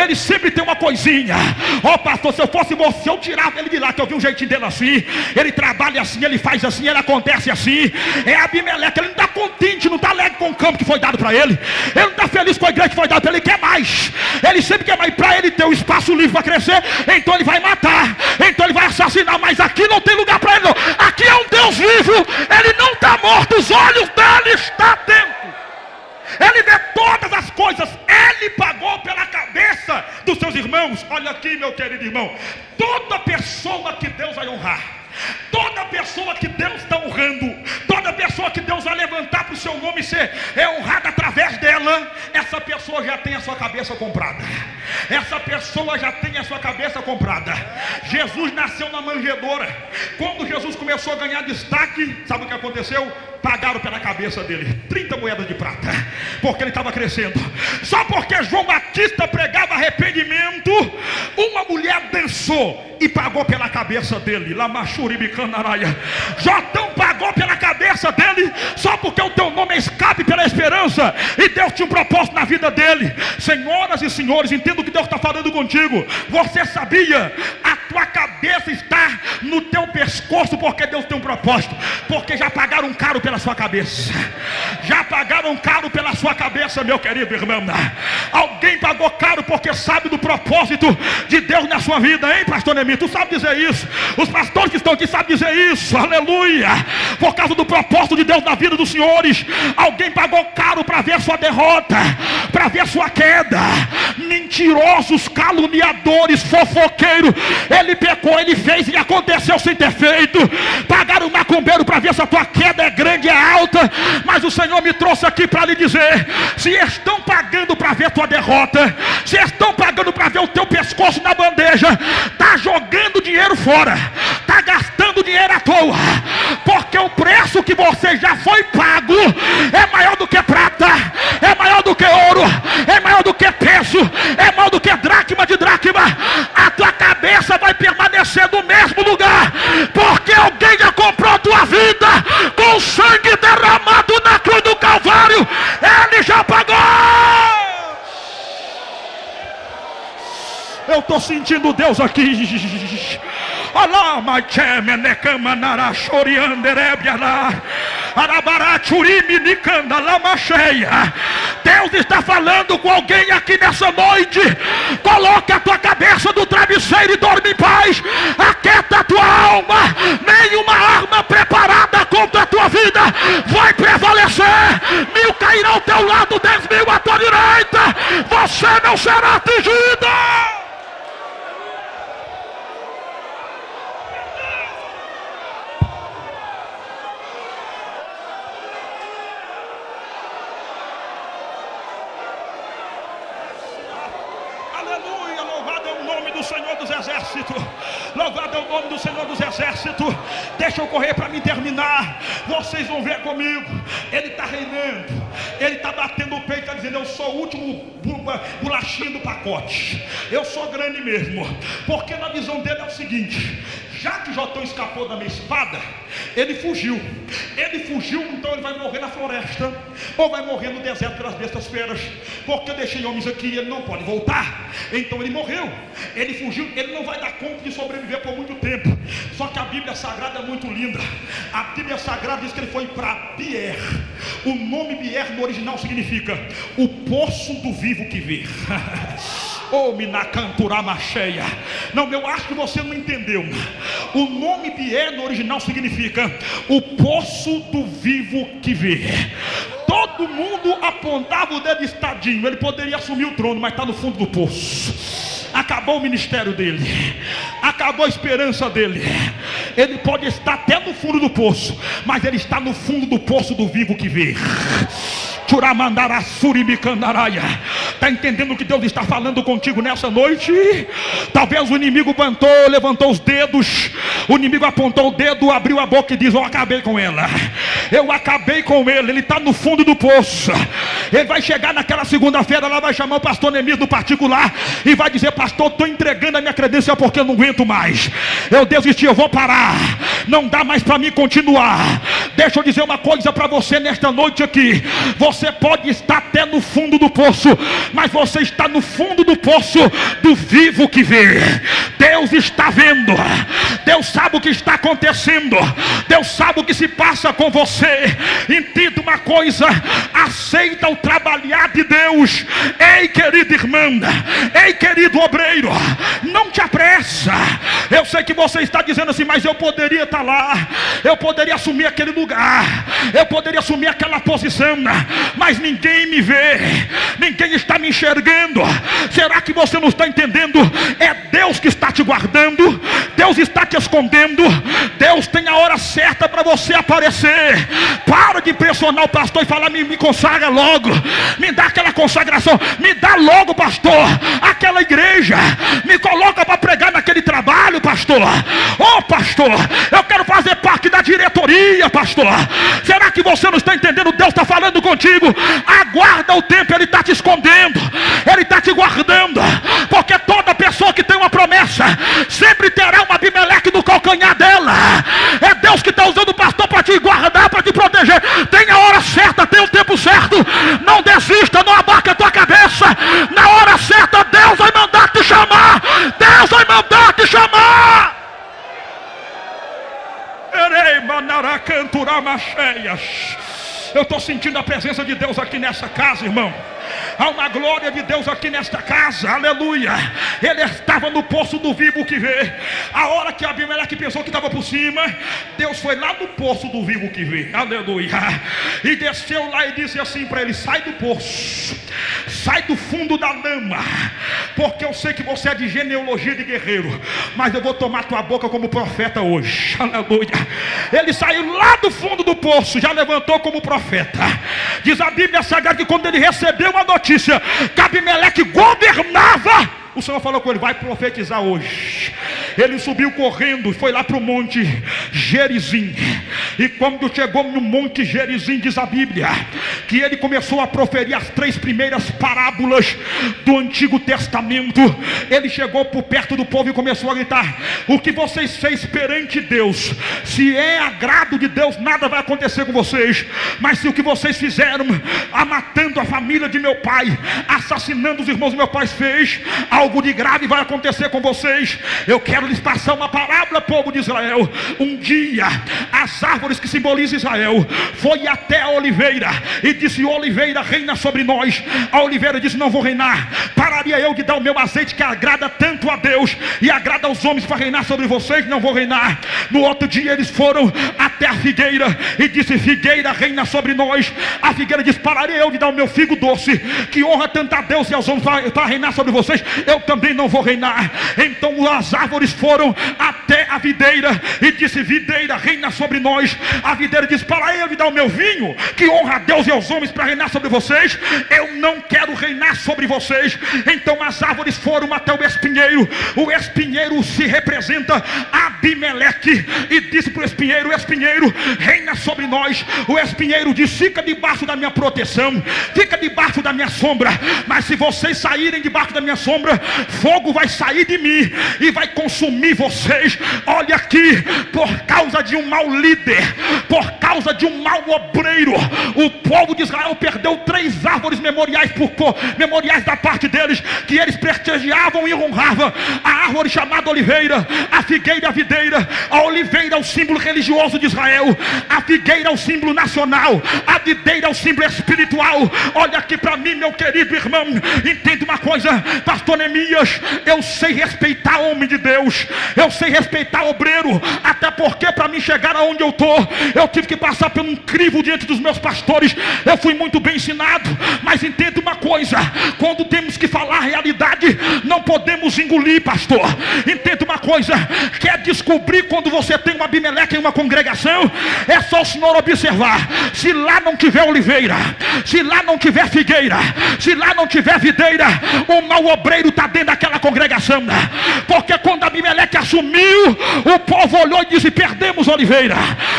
Ele sempre tem uma coisinha. Ó oh, pastor, se eu fosse você, eu tirava ele de lá, que eu vi um jeitinho dele assim. Ele trabalha assim, ele faz assim, ele acontece assim. É Abimeleque, ele não está contente, não está alegre com o campo que foi dado para ele. Ele não está feliz com a igreja que foi dada para ele, ele quer mais. Ele sempre quer mais. Para ele ter um espaço livre para crescer, então ele vai matar, então ele vai assassinar. Mas aqui não tem lugar para ele, não. Aqui é um Deus vivo, ele não está morto, os olhos dele estão dentro. Ele vê todas as coisas, Ele pagou pela cabeça dos seus irmãos. Olha aqui, meu querido irmão, toda pessoa que Deus vai honrar Toda pessoa que Deus está honrando, toda pessoa que Deus vai levantar para o seu nome ser é pessoa já tem a sua cabeça comprada. Essa pessoa já tem a sua cabeça comprada. Jesus nasceu na manjedoura. Quando Jesus começou a ganhar destaque, sabe o que aconteceu? Pagaram pela cabeça dele 30 moedas de prata, porque ele estava crescendo. Só porque João Batista pregava arrependimento, uma mulher dançou e pagou pela cabeça dele. Lamachuribicanaraia. Jotão pagou pela cabeça dele, só porque o teu nome é escape pela esperança. E Deus tinha um propósito na vida dele. Senhoras e senhores, entendo o que Deus está falando contigo. Você sabia? A tua cabeça está no teu pescoço, porque Deus tem um propósito. Porque já pagaram caro pela sua cabeça. Já pagaram caro pela sua cabeça, meu querido irmão. Alguém pagou caro porque sabe do propósito de Deus na sua vida, hein, pastor Neemias? Tu sabe dizer isso. Os pastores que estão aqui sabem dizer isso. Aleluia. Por causa do propósito de Deus na vida dos senhores. Alguém pagou caro para ver sua derrota, para ver sua queda. Mentirosos, caluniadores, fofoqueiros. Ele pecou, ele fez e aconteceu sem ter feito. Pagaram um macumbeiro para ver se a tua queda é grande, é alta. Mas o Senhor me trouxe aqui para lhe dizer: se estão pagando para ver tua derrota, se estão pagando para ver o teu pescoço na bandeja, tá jogando jogando dinheiro fora, está gastando dinheiro à toa, porque o preço que você já foi pago é maior do que prata, é maior do que ouro, é maior do que peso, é maior do que sentindo Deus aqui. Deus está falando com alguém aqui nessa noite. Coloque a tua cabeça do travesseiro e dorme em paz. Aquieta a tua alma. Nenhuma arma preparada contra a tua vida vai prevalecer. Mil cairão ao teu lado, dez mil à tua direita. Você não será atingido. Senhor dos Exércitos. Louvado é o nome do Senhor dos Exércitos. Deixa eu correr para me terminar. Vocês vão ver comigo. Ele está reinando. Ele está batendo o peito, está dizendo: Eu sou o último bolachinho do pacote. Eu sou grande mesmo. Porque na visão dele é o seguinte: já que Jotão escapou da minha espada, ele fugiu. Ele fugiu, então ele vai morrer na floresta, ou vai morrer no deserto pelas bestas feras, porque eu deixei homens aqui e ele não pode voltar. Então ele morreu. Ele fugiu, ele não vai dar conta de sobreviver por muito tempo. Só que a Bíblia Sagrada é muito linda. A Bíblia Sagrada diz que ele foi para Bier. O nome Bier no original significa o poço do vivo que vê. Oh, Minacanturamacheia. Não, eu acho que você não entendeu. O nome Bié no original significa o poço do vivo que vê. Todo mundo apontava o dedo estadinho. Ele poderia assumir o trono, mas está no fundo do poço. Acabou o ministério dele, acabou a esperança dele. Ele pode estar até no fundo do poço, mas ele está no fundo do poço do vivo que vê. Está entendendo o que Deus está falando contigo nessa noite? Talvez o inimigo levantou, levantou os dedos. O inimigo apontou o dedo, abriu a boca e diz: Eu acabei com ela. Eu acabei com ele. Ele está no fundo do poço. Ele vai chegar naquela segunda-feira, lá vai chamar o pastor Nemis do particular e vai dizer: Pastor, estou entregando a minha credencial porque eu não aguento mais. Eu desisti, eu vou parar. Não dá mais para mim continuar. Deixa eu dizer uma coisa para você nesta noite aqui. Você você pode estar até no fundo do poço, mas você está no fundo do poço do vivo que vê. Deus está vendo, Deus sabe o que está acontecendo, Deus sabe o que se passa com você. Entenda uma coisa: aceita o trabalhar de Deus. Ei, querida irmã, ei, querido obreiro, não te apressa. Eu sei que você está dizendo assim, mas eu poderia estar lá, eu poderia assumir aquele lugar, eu poderia assumir aquela posição, mas ninguém me vê, ninguém está me enxergando. Será que você não está entendendo? É Deus que está te guardando, Deus está te escondendo, Deus tem a hora certa para você aparecer. Para de pressionar o pastor e falar: me, me consagra logo, me dá aquela consagração, me dá logo, pastor, aquela igreja, me coloca para pregar naquele trabalho, pastor. Oh, pastor, eu quero fazer parte da diretoria, pastor. Será que você não está entendendo? Deus está falando contigo Aguarda o tempo, Ele está te escondendo, Ele está te guardando. Porque toda pessoa que tem uma promessa sempre terá uma Abimeleque no calcanhar dela. É Deus que está usando o pastor para te guardar, para te proteger. Tem a hora certa, tem o tempo certo. Não desista, não abaque a tua cabeça. Na hora certa, Deus vai mandar te chamar. Deus vai mandar te chamar. Erei manaracanturá macheias. Eu estou sentindo a presença de Deus aqui nessa casa, irmão. Há uma glória de Deus aqui nesta casa, aleluia. Ele estava no poço do vivo que vê. A hora que Abimeleque pensou que estava por cima, Deus foi lá no poço do vivo que vê, aleluia. E desceu lá e disse assim para ele: Sai do poço, sai do fundo da lama, porque eu sei que você é de genealogia de guerreiro, mas eu vou tomar tua boca como profeta hoje, aleluia. Ele saiu lá do fundo do poço, já levantou como profeta. Diz a Bíblia Sagrada que quando ele recebeu a notícia. Que Abimeleque governava o Senhor falou com ele: vai profetizar hoje. Ele subiu correndo, foi lá para o monte Gerizim. E quando chegou no monte Gerizim, diz a Bíblia, que ele começou a proferir as três primeiras parábolas do Antigo Testamento. Ele chegou por perto do povo e começou a gritar: O que vocês fez perante Deus, se é agrado de Deus, nada vai acontecer com vocês. Mas se o que vocês fizeram, a matando a família de meu pai, assassinando os irmãos do meu pai, fez, ao algo de grave vai acontecer com vocês. Eu quero lhes passar uma parábola, povo de Israel. Um dia, as árvores que simbolizam Israel foi até a oliveira e disse: Oliveira, reina sobre nós. A oliveira disse: Não vou reinar. Pararia eu de dar o meu azeite que agrada tanto a Deus e agrada aos homens para reinar sobre vocês? Não vou reinar. No outro dia, eles foram até a figueira e disse: Figueira, reina sobre nós. A figueira disse: Pararia eu de dar o meu figo doce que honra tanto a Deus e aos homens para reinar sobre vocês? Eu eu também não vou reinar. Então as árvores foram até a videira e disse: Videira, reina sobre nós. A videira disse: Para ele dar o meu vinho, que honra a Deus e aos homens para reinar sobre vocês. Eu não quero reinar sobre vocês. Então as árvores foram até o espinheiro. O espinheiro se representa Abimeleque e disse para o espinheiro: Espinheiro, reina sobre nós. O espinheiro disse: Fica debaixo da minha proteção, fica debaixo da minha sombra. Mas se vocês saírem debaixo da minha sombra, fogo vai sair de mim e vai consumir vocês. Olha aqui, por causa de um mau líder, por causa de um mau obreiro, o povo de Israel perdeu três árvores memoriais por memoriais da parte deles que eles prestigiavam e honravam. A árvore chamada oliveira, a figueira a videira, a oliveira é o símbolo religioso de Israel, a figueira é o símbolo nacional, a videira é o símbolo espiritual. Olha aqui para mim, meu querido irmão, entenda uma coisa, pastor Neemias, eu sei respeitar homem de Deus, eu sei respeitar obreiro, até porque para mim chegar aonde eu estou, eu tive que passar por um crivo diante dos meus pastores, eu fui muito bem ensinado, mas entenda uma coisa, quando temos que falar a realidade, não podemos engolir, pastor. Entenda uma coisa, quer descobrir quando você tem uma Abimeleque em uma congregação, é só o senhor observar, se lá não tiver oliveira, se lá não tiver figueira, se lá não tiver videira, o mau obreiro está dentro daquela congregação, porque quando Abimeleque assumiu, o povo olhou e disse: perdemos oliveira,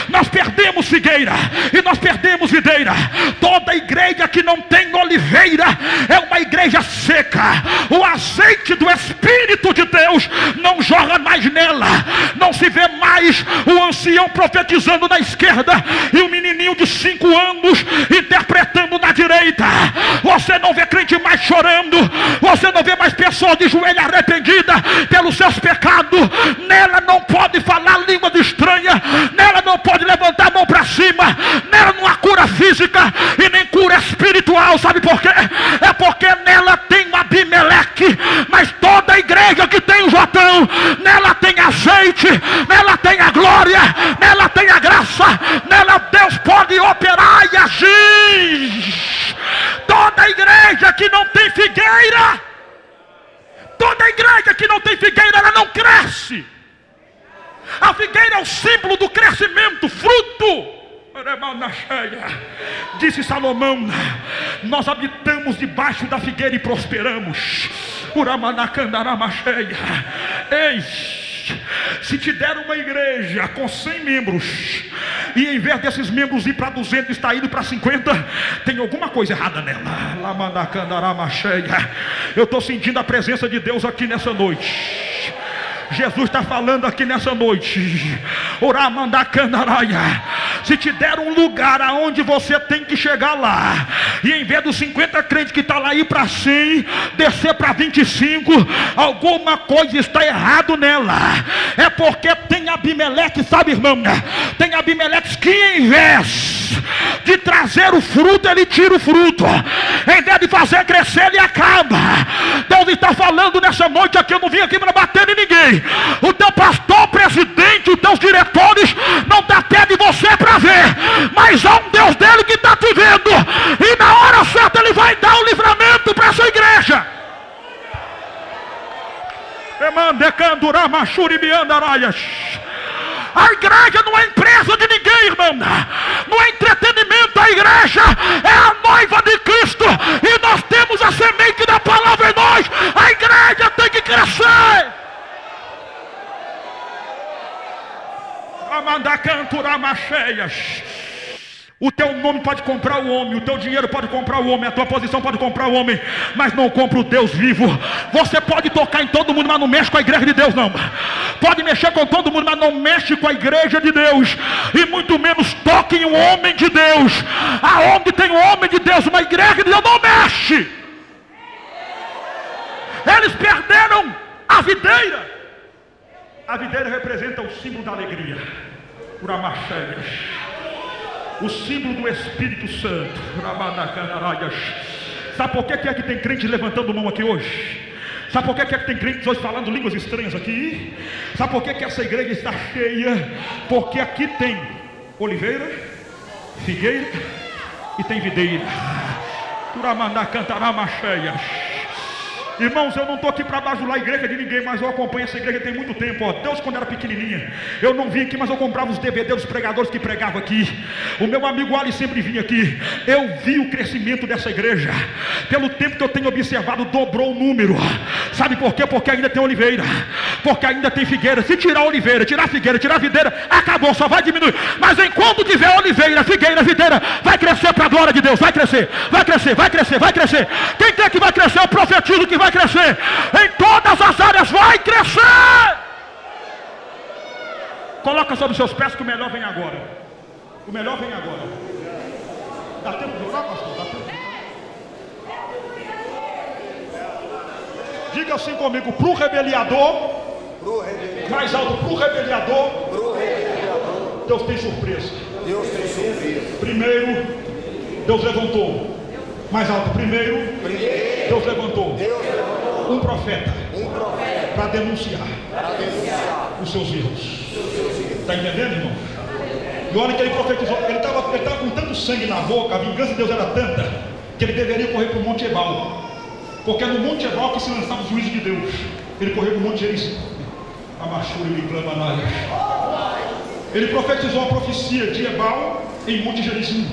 nós perdemos figueira, e nós perdemos videira, toda igreja que não tem oliveira, é uma igreja seca, o azeite do Espírito de Deus não jorra mais nela, não se vê mais o ancião profetizando na esquerda e o menininho de cinco anos interpretando na direita. Você não vê crente mais chorando, você não vê mais pessoas de joelho arrependida pelos seus pecados. Nela não pode falar língua estranha, nela não pode levantar a mão para cima, nela não há cura física e nem cura espiritual. Sabe por quê? É porque nela tem um Abimeleque, mas toda igreja que tem o Jotão, nela tem azeite, nela tem a glória, nela tem a graça, nela Deus pode operar e agir. Toda igreja que não tem figueira, toda igreja que não tem figueira, ela não cresce. A figueira é o símbolo do crescimento, fruto. Disse Salomão: Nós habitamos debaixo da figueira e prosperamos. Eis se te der uma igreja com 100 membros, e em vez desses membros ir para 200, está indo para 50, tem alguma coisa errada nela. Eu estou sentindo a presença de Deus aqui nessa noite. Jesus está falando aqui nessa noite. Oramandacandaraia. Se te der um lugar aonde você tem que chegar lá, e em vez dos 50 crentes que está lá ir para 100, descer para 25, alguma coisa está errado nela. É porque tem Abimeleque, sabe, irmão? Tem Abimeleque que em de trazer o fruto, ele tira o fruto. Em vez de fazer crescer, ele acaba. Deus está falando nessa noite aqui. Eu não vim aqui para bater em ninguém. O teu pastor, presidente, os teus diretores não está de você para ver. Mas há um Deus dele que está te vendo. E na hora certa ele vai dar o livramento para essa igreja. A igreja não é empresa de ninguém, irmão. Não é entretenimento. A igreja é a noiva de Cristo. E nós temos a semente da palavra em nós. A igreja tem que crescer. Amandacanturamas o teu nome pode comprar o homem, o teu dinheiro pode comprar o homem, a tua posição pode comprar o homem, mas não compra o Deus vivo. Você pode tocar em todo mundo, mas não mexe com a igreja de Deus, não. Pode mexer com todo mundo, mas não mexe com a igreja de Deus. E muito menos toque em um homem de Deus. Aonde tem um homem de Deus, uma igreja de Deus não mexe. Eles perderam a videira. A videira representa o símbolo da alegria. Por amacheias o símbolo do Espírito Santo. Sabe por que é que tem crente levantando mão aqui hoje? Sabe por que é que tem crentes hoje falando línguas estranhas aqui? Sabe por que, que essa igreja está cheia? Porque aqui tem oliveira, figueira e tem videira. Turamandá cantará macheias. Irmãos, eu não estou aqui para bajular a igreja de ninguém, mas eu acompanho essa igreja tem muito tempo. Ó. Deus, quando era pequenininha, eu não vim aqui, mas eu comprava os DVD dos pregadores que pregavam aqui. O meu amigo Ali sempre vinha aqui. Eu vi o crescimento dessa igreja. Pelo tempo que eu tenho observado, dobrou o número. Sabe por quê? Porque ainda tem oliveira, porque ainda tem figueira. Se tirar oliveira, tirar figueira, tirar videira, acabou, só vai diminuir. Mas enquanto tiver oliveira, figueira, videira, vai crescer para a glória de Deus. Vai crescer, vai crescer, vai crescer, vai crescer. Quem quer que vai crescer? Eu profetizo que vai vai crescer, em todas as áreas vai crescer. Coloca sobre seus pés que o melhor vem agora. O melhor vem agora. Dá tempo de orar, pastor? Dá tempo Diga assim comigo, para o rebeliador, mais alto, para o rebeliador, Deus tem surpresa. Deus tem surpresa. Primeiro, Deus levantou. Mais alto, primeiro, primeiro Deus levantou, Deus levantou um profeta, um profeta para denunciar, denunciar, os seus erros. Está entendendo, irmão? E olha que ele profetizou, ele estava ele com tanto sangue na boca, a vingança de Deus era tanta, que ele deveria correr para o Monte Ebal. Porque é no Monte Ebal que se lançava o juízo de Deus. Ele correu para o Monte Gerizim. A machura me clama na Ele profetizou a profecia de Ebal em Monte Gerizim.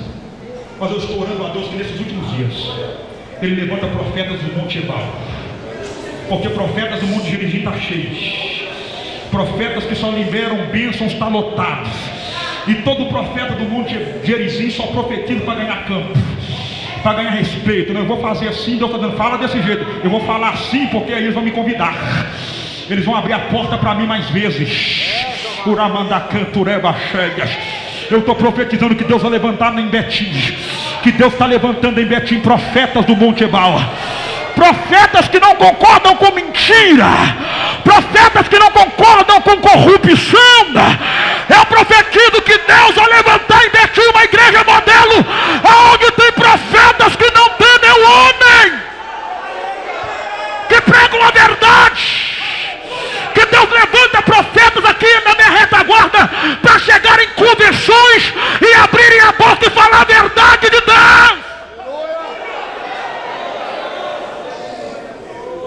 Mas eu estou orando a Deus que nesses últimos dias ele levanta profetas do Monte Ebal. Porque profetas do Monte Gerizim está cheio. Profetas que só liberam bênçãos está lotados. E todo profeta do Monte Gerizim só profetiza para ganhar campo. Para ganhar respeito. Não, eu vou fazer assim, Deus está dando, fala desse jeito. Eu vou falar assim porque aí eles vão me convidar. Eles vão abrir a porta para mim mais vezes. Uramandacantureba chegas. Eu estou profetizando que Deus vai levantar em Betim que Deus está levantando em Betim profetas do Monte Ebal. Profetas que não concordam com mentira, profetas que não concordam com corrupção. Eu profetizo que Deus vai levantar em Betim uma igreja modelo, onde tem profetas que não temem o homem, que pregam a verdade que Deus levanta profetas aqui para chegar em convenções e abrirem a boca e falar a verdade de Deus.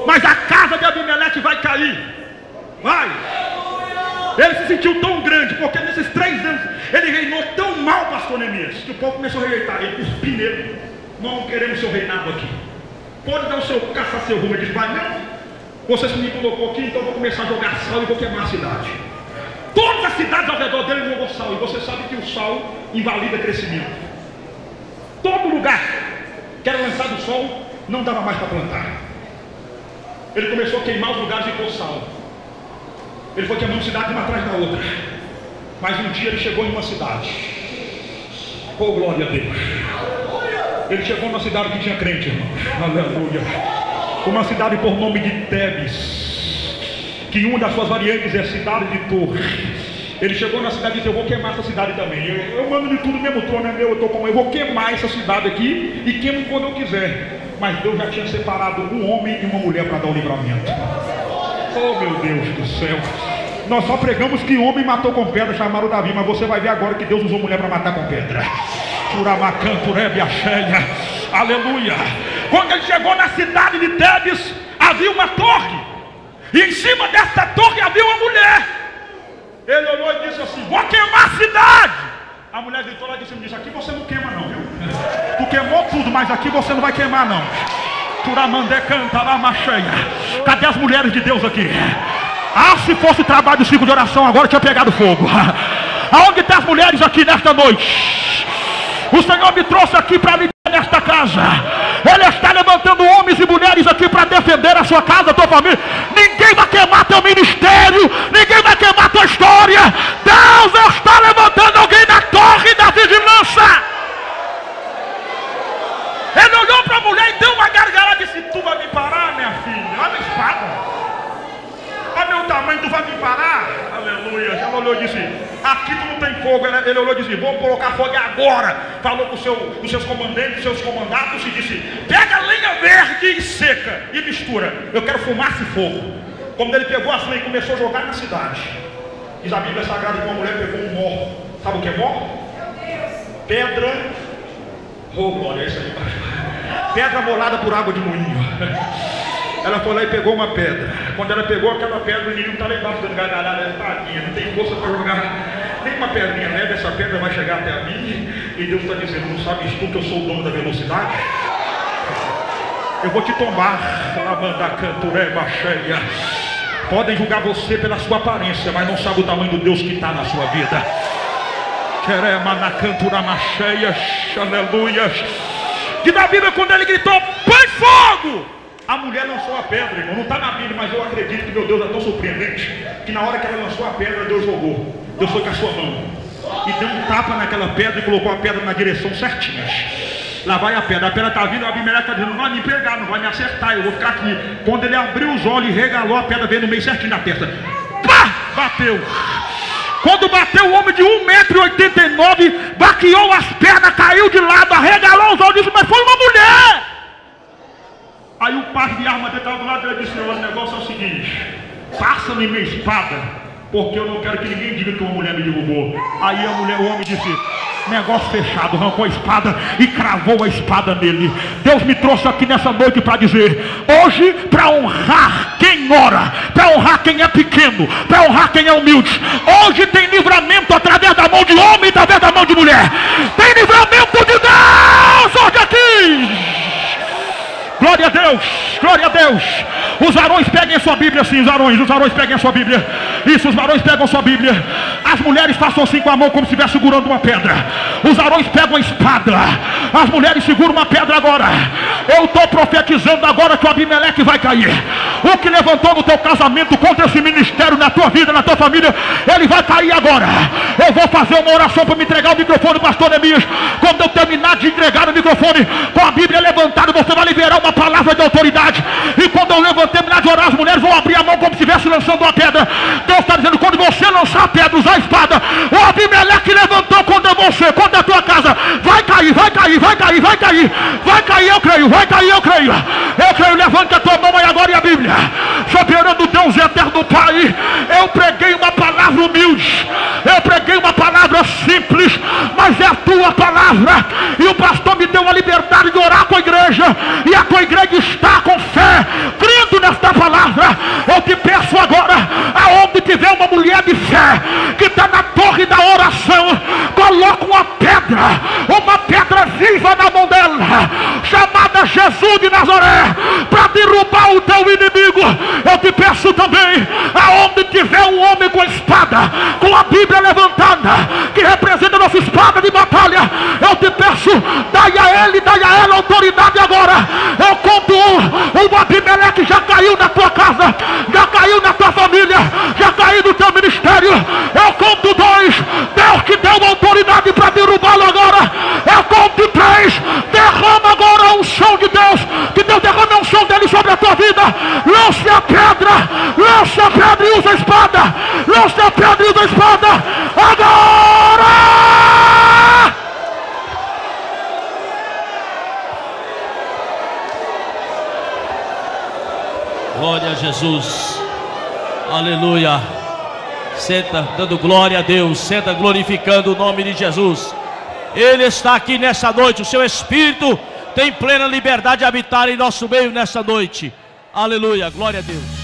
Mas a casa de Abimeleque vai cair. Vai. Ele se sentiu tão grande, porque nesses três anos ele reinou tão mal, pastor Neemias, que o povo começou a rejeitar ele, os pineiros. Não queremos seu reinado aqui. Pode dar o seu caça seu rumo. Ele diz, vai não. Você me colocou aqui, então vou começar a jogar sal e vou queimar a cidade. Todas as cidades ao redor dele jogou sal. E você sabe que o sal invalida crescimento. Todo lugar que era lançado o sol não dava mais para plantar. Ele começou a queimar os lugares e pôr sal. Ele foi queimando cidade uma atrás da outra. Mas um dia ele chegou em uma cidade. Oh glória a Deus. Ele chegou numa cidade que tinha crente, irmão. Aleluia uma cidade por nome de Tebes, que uma das suas variantes é a cidade de Torre. Ele chegou na cidade e disse: Eu vou queimar essa cidade também. Eu, eu mando de tudo, mesmo trono é meu, eu estou com eu vou queimar essa cidade aqui e queimo quando eu quiser. Mas Deus já tinha separado um homem e uma mulher para dar o livramento. Oh meu Deus do céu. Nós só pregamos que homem matou com pedra, chamaram Davi, mas você vai ver agora que Deus usou mulher para matar com pedra. Turamacanto, Rebe, Axéia. Aleluia. Quando ele chegou na cidade de Tebes, havia uma torre. E em cima dessa torre havia uma mulher. Ele olhou e disse assim: Vou queimar a cidade. A mulher gritou lá e disse: aqui você não queima, não, viu? Tu queimou tudo, mas aqui você não vai queimar, não. Turamandé canta lá, macheia. Cadê as mulheres de Deus aqui? Ah, se fosse trabalho do ciclo de oração, agora tinha pegado fogo. Aonde estão as mulheres aqui nesta noite? O Senhor me trouxe aqui para me casa. Ele está levantando homens e mulheres aqui para defender a sua casa, a tua família. Ninguém vai queimar teu ministério, ninguém vai queimar tua história. Deus está levantando alguém na torre da vigilância. Ele olhou para a mulher e deu uma gargalhada e disse: Tu vai me parar, minha filha? Olha a espada. Olha meu tamanho, tu vai me parar? Aleluia. Ela olhou e disse: Aqui tu não tem fogo. Ele, olhou e disse: Vou colocar fogo agora. Falou com, seu, com seus comandantes, com seus comandados e disse: Pega lenha verde e seca e mistura. Eu quero fumaça e fogo. Quando ele pegou as lenhas e começou a jogar na cidade, diz a Bíblia Sagrada que uma mulher pegou um morro. Sabe o que é morro? Pedra. Oh, glória, isso aí. Pedra molada por água de moinho. Ela foi lá e pegou uma pedra. Quando ela pegou aquela pedra, o menino está lá embaixo dando gargalhada, tadinha, não tem força para jogar nem uma pedrinha leve, essa pedra vai chegar até a mim. E Deus está dizendo, não sabe tu que eu sou o dono da velocidade? Eu vou te tomar, Amanda Cantureba cheia. Podem julgar você pela sua aparência, mas não sabe o tamanho do Deus que está na sua vida. Querema na cantura macheias, aleluia. Que Bíblia, quando ele gritou, põe fogo! A mulher lançou a pedra, irmão. Não está na Bíblia, mas eu acredito que meu Deus é tão surpreendente. Que na hora que ela lançou a pedra, Deus jogou. Deus foi com a sua mão. E deu um tapa naquela pedra e colocou a pedra na direção certinha. Lá vai a pedra, a pedra está vindo, a Abimeleque está dizendo, não vai me pegar, não vai me acertar, eu vou ficar aqui. Quando ele abriu os olhos e regalou, a pedra veio no meio certinho da testa. Pá! Bateu. Quando bateu o homem de 1,89m, baqueou as pernas, caiu de lado, arregalou os olhos mas foi uma mulher. Aí o par de arma dele estava do lado dele e disse, o negócio é o seguinte, passa-me minha espada, porque eu não quero que ninguém diga que uma mulher me derrubou. Aí a mulher, o homem disse, negócio fechado, arrancou a espada e cravou a espada nele. Deus me trouxe aqui nessa noite para dizer: hoje, para honrar quem ora, para honrar quem é pequeno, para honrar quem é humilde. Hoje tem livramento através da mão de homem e através da mão de mulher. Tem livramento de Deus hoje aqui. Glória a Deus, glória a Deus. Os varões peguem a sua Bíblia, sim, os varões, os varões peguem a sua Bíblia. Isso, os varões pegam a sua Bíblia. As mulheres façam assim com a mão, como se estivesse segurando uma pedra. Os varões pegam a espada. As mulheres seguram uma pedra agora. Eu estou profetizando agora que o Abimeleque vai cair. O que levantou no teu casamento contra esse ministério, na tua vida, na tua família, ele vai cair agora. Eu vou fazer uma oração para me entregar o microfone, pastor Emias. Quando eu terminar de entregar o microfone, com a Bíblia levantada, você vai liberar uma palavra de autoridade. E quando eu levantar, terminar de orar, as mulheres vão abrir a mão como se estivesse lançando uma pedra. Deus está dizendo: quando você lançar a pedra, usar a espada, o Abimeleque levantou contra você, contra a tua casa, vai cair, vai cair, vai cair, vai cair, vai cair, eu creio, vai cair, eu creio. Eu creio, levante a tua mão aí agora e a Bíblia. Soberano Deus eterno Pai, eu preguei uma palavra humilde, eu preguei uma palavra simples, mas é a tua palavra. E o pastor me deu a liberdade de orar com a igreja, e tua igreja está com fé, crendo nesta palavra. Eu te peço agora, aonde tiver uma mulher de fé, que está na torre da oração, coloca uma pedra, uma pedra viva na mão dela, chamada Jesus de Nazaré, para derrubar o teu inimigo. Eu te peço também, aonde tiver um homem com espada, com a Bíblia levantada, que representa a nossa espada de batalha, eu te peço, dai a ele, dai a ela autoridade agora. Eu conto um, o Abimeleque já caiu na tua casa, já caiu na tua família, já caiu no teu ministério. Eu conto dois, Deus te deu autoridade para derrubá-lo agora. Eu conto três, derrama agora um som de Deus, que Deus derrame um som dele sobre a tua vida. Lance a pedra, lance a pedra e usa a espada. Lance a pedra e usa a espada. Agora! Glória a Jesus. Aleluia. Senta dando glória a Deus. Senta glorificando o nome de Jesus. Ele está aqui nessa noite. O seu Espírito tem plena liberdade de habitar em nosso meio nessa noite. Aleluia. Glória a Deus.